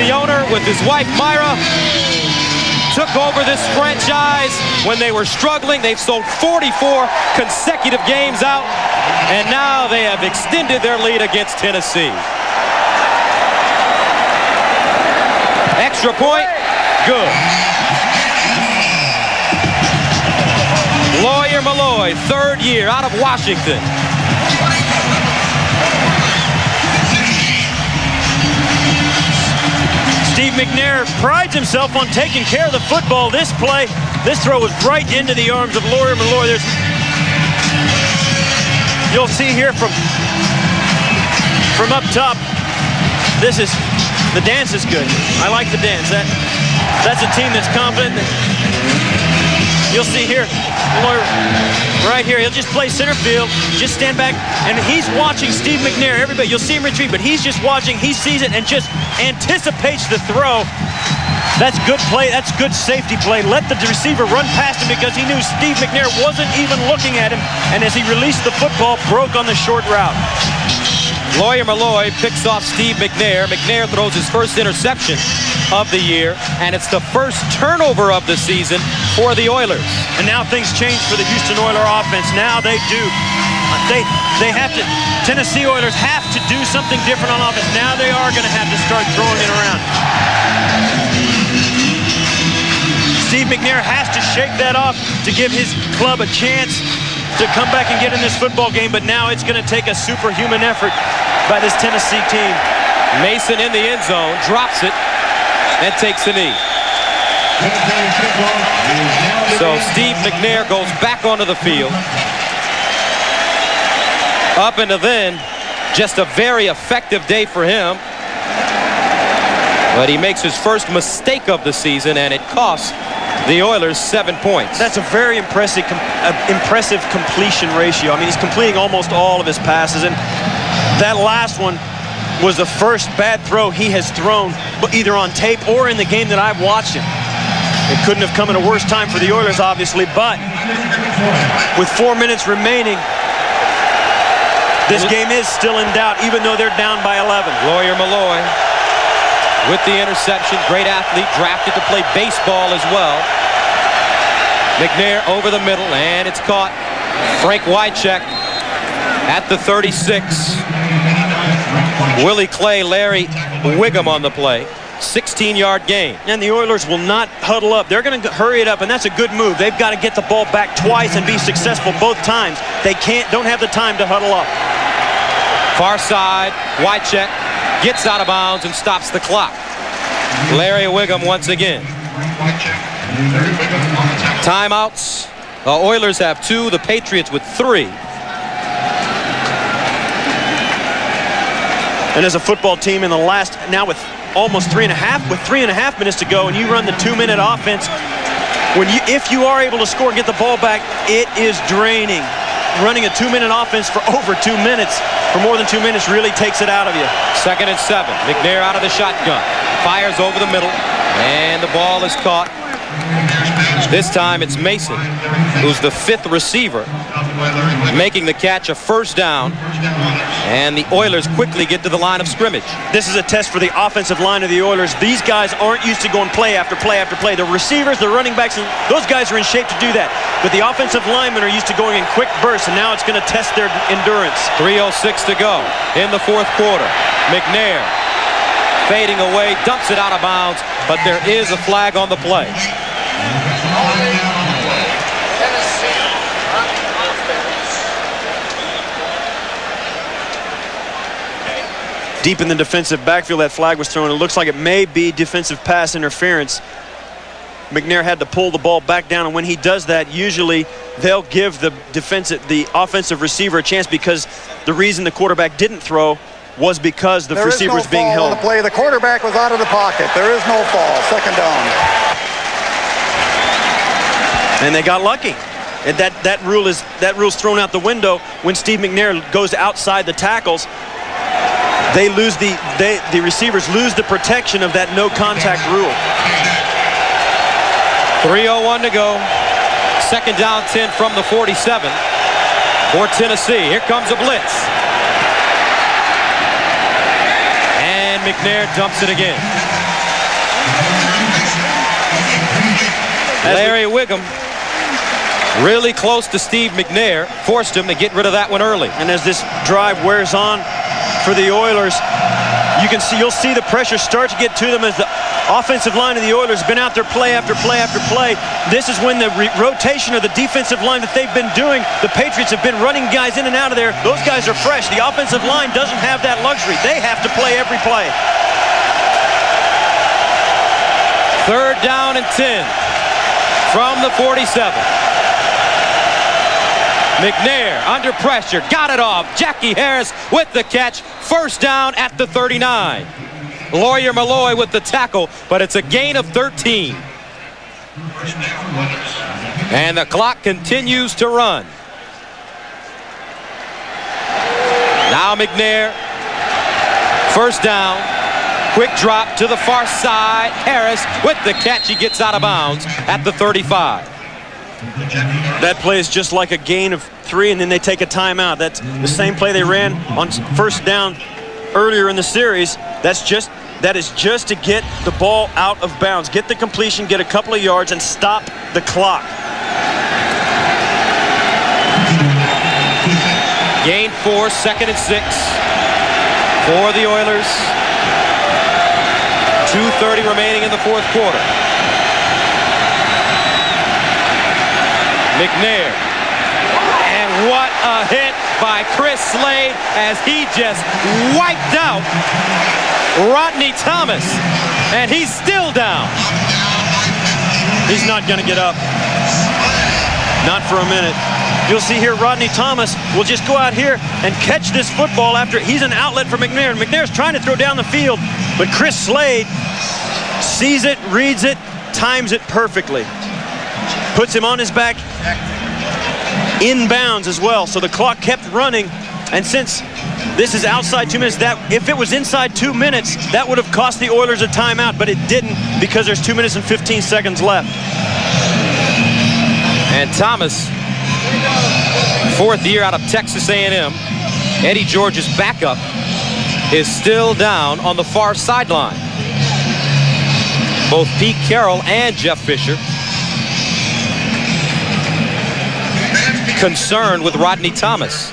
The owner, with his wife Myra, took over this franchise when they were struggling. They've sold 44 consecutive games out, and now they have extended their lead against Tennessee. Extra point, good. Lawyer Milloy, third year out of Washington. Steve McNair prides himself on taking care of the football. This play, this throw was right into the arms of Lawyer Milloy. There's, you'll see here from, from up top, this is, the dance is good. I like the dance. That, that's a team that's confident. You'll see here, right here, he'll just play center field, just stand back, and he's watching Steve McNair. Everybody, you'll see him retreat, but he's just watching, he sees it, and just anticipates the throw. That's good play. That's good safety play. Let the receiver run past him because he knew Steve McNair wasn't even looking at him. And as he released the football, broke on the short route. Lawyer Milloy picks off Steve McNair. McNair throws his first interception of the year, and it's the first turnover of the season for the Oilers. And now things change for the Houston Oiler offense. Now they do. They they have to. Tennessee Oilers have to do something different on offense. Now they are going to have to start throwing it around. Steve McNair has to shake that off to give his club a chance to come back and get in this football game, but now it's going to take a superhuman effort by this Tennessee team. Mason in the end zone, drops it, and takes a knee. So Steve McNair goes back onto the field. Up into then, just a very effective day for him. But he makes his first mistake of the season, and it costs the Oilers seven points. That's a very impressive, com uh, impressive completion ratio. I mean, he's completing almost all of his passes, and that last one was the first bad throw he has thrown, either on tape or in the game that I've watched him. It couldn't have come at a worse time for the Oilers, obviously, but with four minutes remaining, this game is still in doubt, even though they're down by 11. Lawyer Milloy with the interception. Great athlete, drafted to play baseball as well. McNair over the middle, and it's caught. Frank Wycheck at the 36. Willie Clay, Larry Whigham on the play. 16-yard gain. And the Oilers will not huddle up. They're going to hurry it up, and that's a good move. They've got to get the ball back twice and be successful both times. They can't, don't have the time to huddle up. Far side, Wycheck gets out of bounds and stops the clock. Larry Whigham once again. Timeouts. The Oilers have two, the Patriots with three. And as a football team in the last, now with almost three and a half, with three and a half minutes to go, and you run the two-minute offense, when you, if you are able to score and get the ball back, it is draining running a two-minute offense for over two minutes, for more than two minutes, really takes it out of you. Second and seven. McNair out of the shotgun. Fires over the middle, and the ball is caught this time it's Mason, who's the fifth receiver, making the catch a first down. And the Oilers quickly get to the line of scrimmage. This is a test for the offensive line of the Oilers. These guys aren't used to going play after play after play. The receivers, the running backs, and those guys are in shape to do that. But the offensive linemen are used to going in quick bursts, and now it's going to test their endurance. 3.06 to go in the fourth quarter. McNair fading away, dumps it out of bounds, but there is a flag on the play. Deep in the defensive backfield, that flag was thrown. It looks like it may be defensive pass interference. McNair had to pull the ball back down, and when he does that, usually they'll give the defensive, the offensive receiver a chance because the reason the quarterback didn't throw was because the there receiver was no being held. On the play, the quarterback was out of the pocket. There is no fall. Second down and they got lucky. And that, that rule is that rule's thrown out the window when Steve McNair goes outside the tackles. They lose the they, the receivers lose the protection of that no contact rule. 3:01 to go. Second down 10 from the 47 for Tennessee. Here comes a blitz. And McNair dumps it again. Larry Whigham really close to Steve McNair, forced him to get rid of that one early. And as this drive wears on for the Oilers, you can see you'll see the pressure start to get to them as the offensive line of the Oilers has been out there play after play after play. This is when the rotation of the defensive line that they've been doing, the Patriots have been running guys in and out of there. Those guys are fresh. The offensive line doesn't have that luxury. They have to play every play. Third down and 10 from the 47. McNair under pressure, got it off. Jackie Harris with the catch. First down at the 39. Lawyer Milloy with the tackle, but it's a gain of 13. And the clock continues to run. Now McNair, first down Quick drop to the far side. Harris with the catch. He gets out of bounds at the 35. That play is just like a gain of three, and then they take a timeout. That's the same play they ran on first down earlier in the series. That's just that is just to get the ball out of bounds, get the completion, get a couple of yards, and stop the clock. Gain four, second and six for the Oilers. 2.30 remaining in the fourth quarter. McNair. And what a hit by Chris Slade as he just wiped out Rodney Thomas. And he's still down. He's not going to get up. Not for a minute. You'll see here Rodney Thomas will just go out here and catch this football after he's an outlet for McNair. And McNair's trying to throw down the field, but Chris Slade sees it, reads it, times it perfectly. Puts him on his back in bounds as well. So the clock kept running. And since this is outside two minutes, that if it was inside two minutes, that would have cost the Oilers a timeout, but it didn't because there's two minutes and 15 seconds left. And Thomas, fourth year out of Texas A&M, Eddie George's backup, is still down on the far sideline. Both Pete Carroll and Jeff Fisher concerned with Rodney Thomas.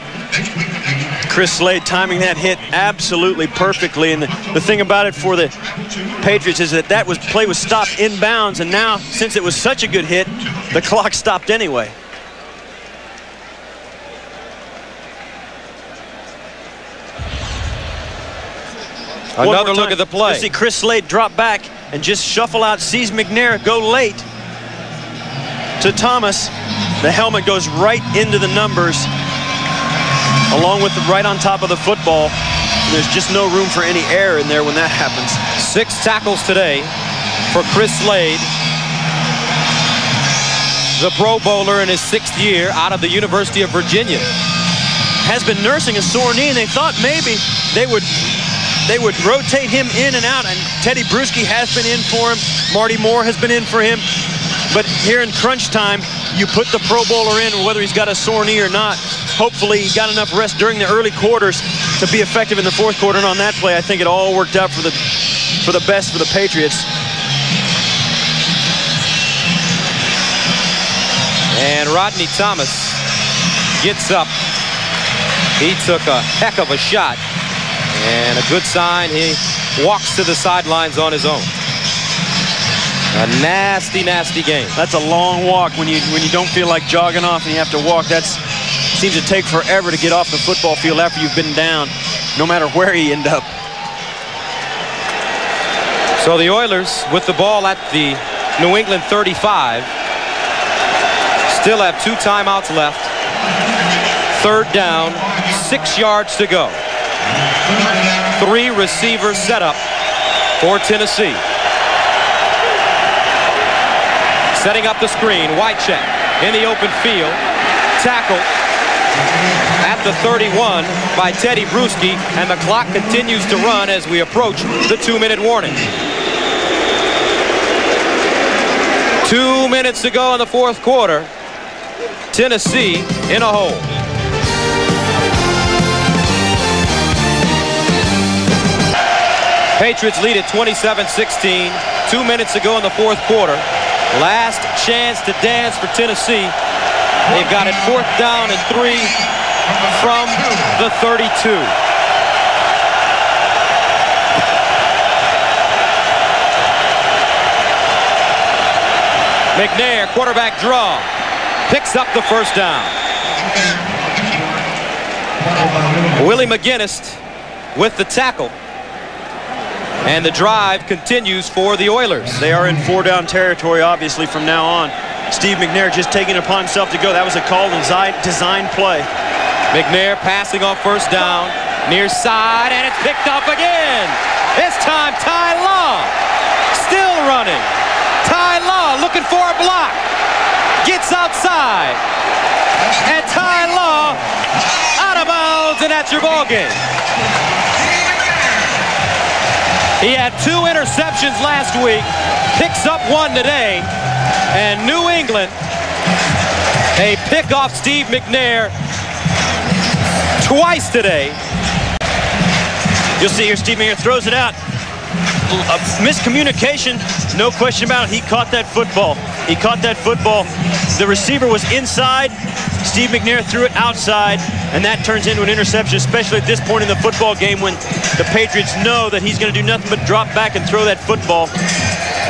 Chris Slade timing that hit absolutely perfectly. And the, the thing about it for the Patriots is that that was play was stopped in bounds. And now, since it was such a good hit, the clock stopped anyway. Another look at the play. You see Chris Slade drop back and just shuffle out, sees McNair go late to Thomas. The helmet goes right into the numbers along with the, right on top of the football. There's just no room for any air in there when that happens. Six tackles today for Chris Slade, the Pro Bowler in his sixth year out of the University of Virginia. Has been nursing a sore knee, and they thought maybe they would they would rotate him in and out, and Teddy Bruschi has been in for him. Marty Moore has been in for him. But here in crunch time, you put the Pro Bowler in, whether he's got a sore knee or not. Hopefully he got enough rest during the early quarters to be effective in the fourth quarter. And on that play, I think it all worked out for the for the best for the Patriots. And Rodney Thomas gets up. He took a heck of a shot. And a good sign, he walks to the sidelines on his own. A nasty, nasty game. That's a long walk when you when you don't feel like jogging off and you have to walk. That seems to take forever to get off the football field after you've been down, no matter where you end up. So the Oilers, with the ball at the New England 35, still have two timeouts left. Third down, six yards to go. Three receivers set up for Tennessee. Setting up the screen, Wycheck in the open field. Tackle at the 31 by Teddy Bruschi, and the clock continues to run as we approach the two-minute warning. Two minutes to go in the fourth quarter. Tennessee in a hole. Patriots lead at 27-16. Two minutes to go in the fourth quarter. Last chance to dance for Tennessee. They've got it fourth down and three from the 32. McNair, quarterback draw, picks up the first down. Willie McGinest with the tackle. And the drive continues for the Oilers. They are in four down territory, obviously, from now on. Steve McNair just taking it upon himself to go. That was a call and design play. McNair passing on first down, near side, and it's picked up again. This time, Ty Law still running. Ty Law looking for a block. Gets outside. And Ty Law out of bounds, and that's your ball game. He had two interceptions last week, picks up one today, and New England, a pick off Steve McNair twice today. You'll see here Steve McNair throws it out. A miscommunication, no question about it. He caught that football. He caught that football. The receiver was inside. Steve McNair threw it outside, and that turns into an interception, especially at this point in the football game when the Patriots know that he's going to do nothing but drop back and throw that football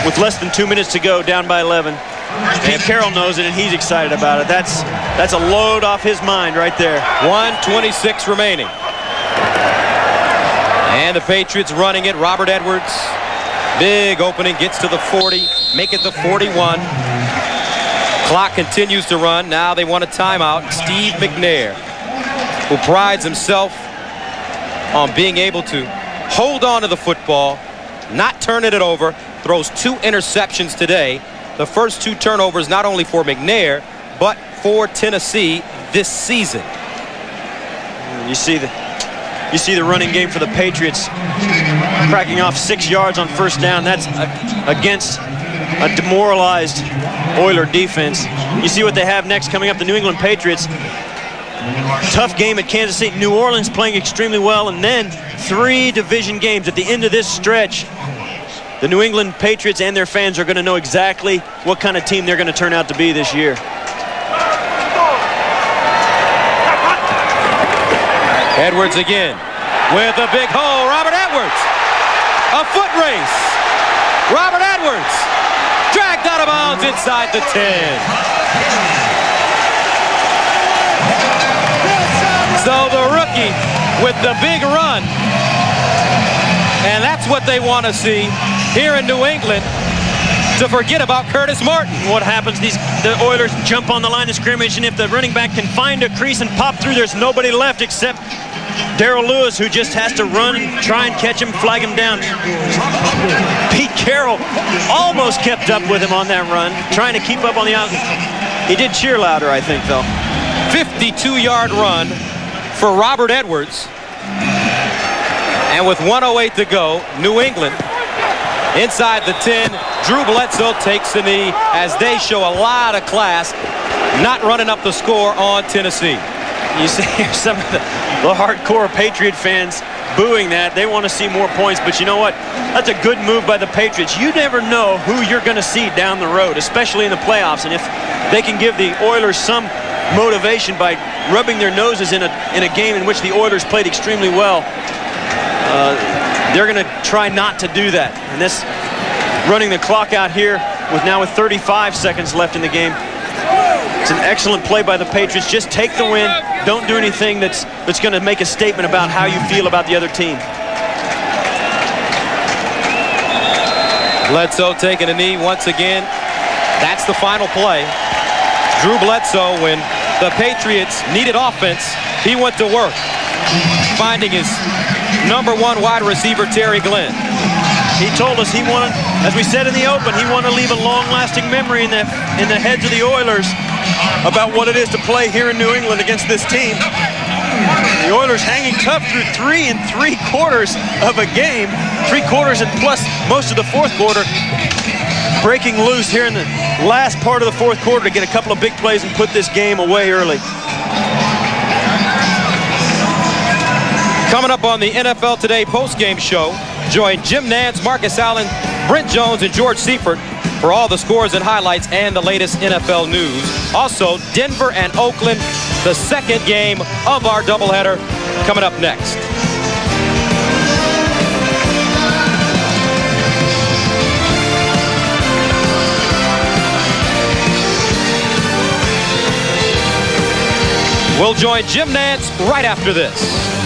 with less than two minutes to go, down by 11. And Carroll knows it, and he's excited about it. That's, that's a load off his mind right there. 126 remaining. And the Patriots running it. Robert Edwards. Big opening. Gets to the 40. Make it the 41. Clock continues to run. Now they want a timeout. Steve McNair, who prides himself on being able to hold on to the football, not turning it over, throws two interceptions today. The first two turnovers not only for McNair, but for Tennessee this season. You see the you see the running game for the Patriots cracking off six yards on first down. That's against a demoralized Oiler defense. You see what they have next coming up, the New England Patriots. Tough game at Kansas City. New Orleans playing extremely well, and then three division games at the end of this stretch. The New England Patriots and their fans are going to know exactly what kind of team they're going to turn out to be this year. Edwards again with a big hole. Robert Edwards. A foot race. Robert Edwards out of bounds inside the 10. So the rookie with the big run. And that's what they want to see here in New England to forget about Curtis Martin. What happens, these the Oilers jump on the line of scrimmage, and if the running back can find a crease and pop through, there's nobody left except Darryll Lewis, who just has to run try and catch him, flag him down. Pete Carroll almost kept up with him on that run, trying to keep up on the out. He did cheer louder, I think, though. 52-yard run for Robert Edwards. And with 108 to go, New England inside the 10. Drew Bledsoe takes the knee as they show a lot of class, not running up the score on Tennessee. You see some of the, the hardcore Patriot fans booing that. They want to see more points, but you know what? That's a good move by the Patriots. You never know who you're going to see down the road, especially in the playoffs. And if they can give the Oilers some motivation by rubbing their noses in a, in a game in which the Oilers played extremely well, uh, they're going to try not to do that. And this running the clock out here with now with 35 seconds left in the game. It's an excellent play by the Patriots. Just take the win. Don't do anything that's that's going to make a statement about how you feel about the other team. Bledsoe taking a knee once again. That's the final play. Drew Bledsoe, when the Patriots needed offense, he went to work, finding his number one wide receiver, Terry Glenn. He told us he wanted, as we said in the open, he wanted to leave a long-lasting memory in the in the heads of the Oilers about what it is to play here in New England against this team. The Oilers hanging tough through three and three quarters of a game, three quarters and plus most of the fourth quarter, breaking loose here in the last part of the fourth quarter to get a couple of big plays and put this game away early. Coming up on the NFL Today postgame show, join Jim Nantz, Marcus Allen, Brent Jones, and George Seifert for all the scores and highlights and the latest NFL news. Also, Denver and Oakland, the second game of our doubleheader, coming up next. We'll join Jim Nantz right after this.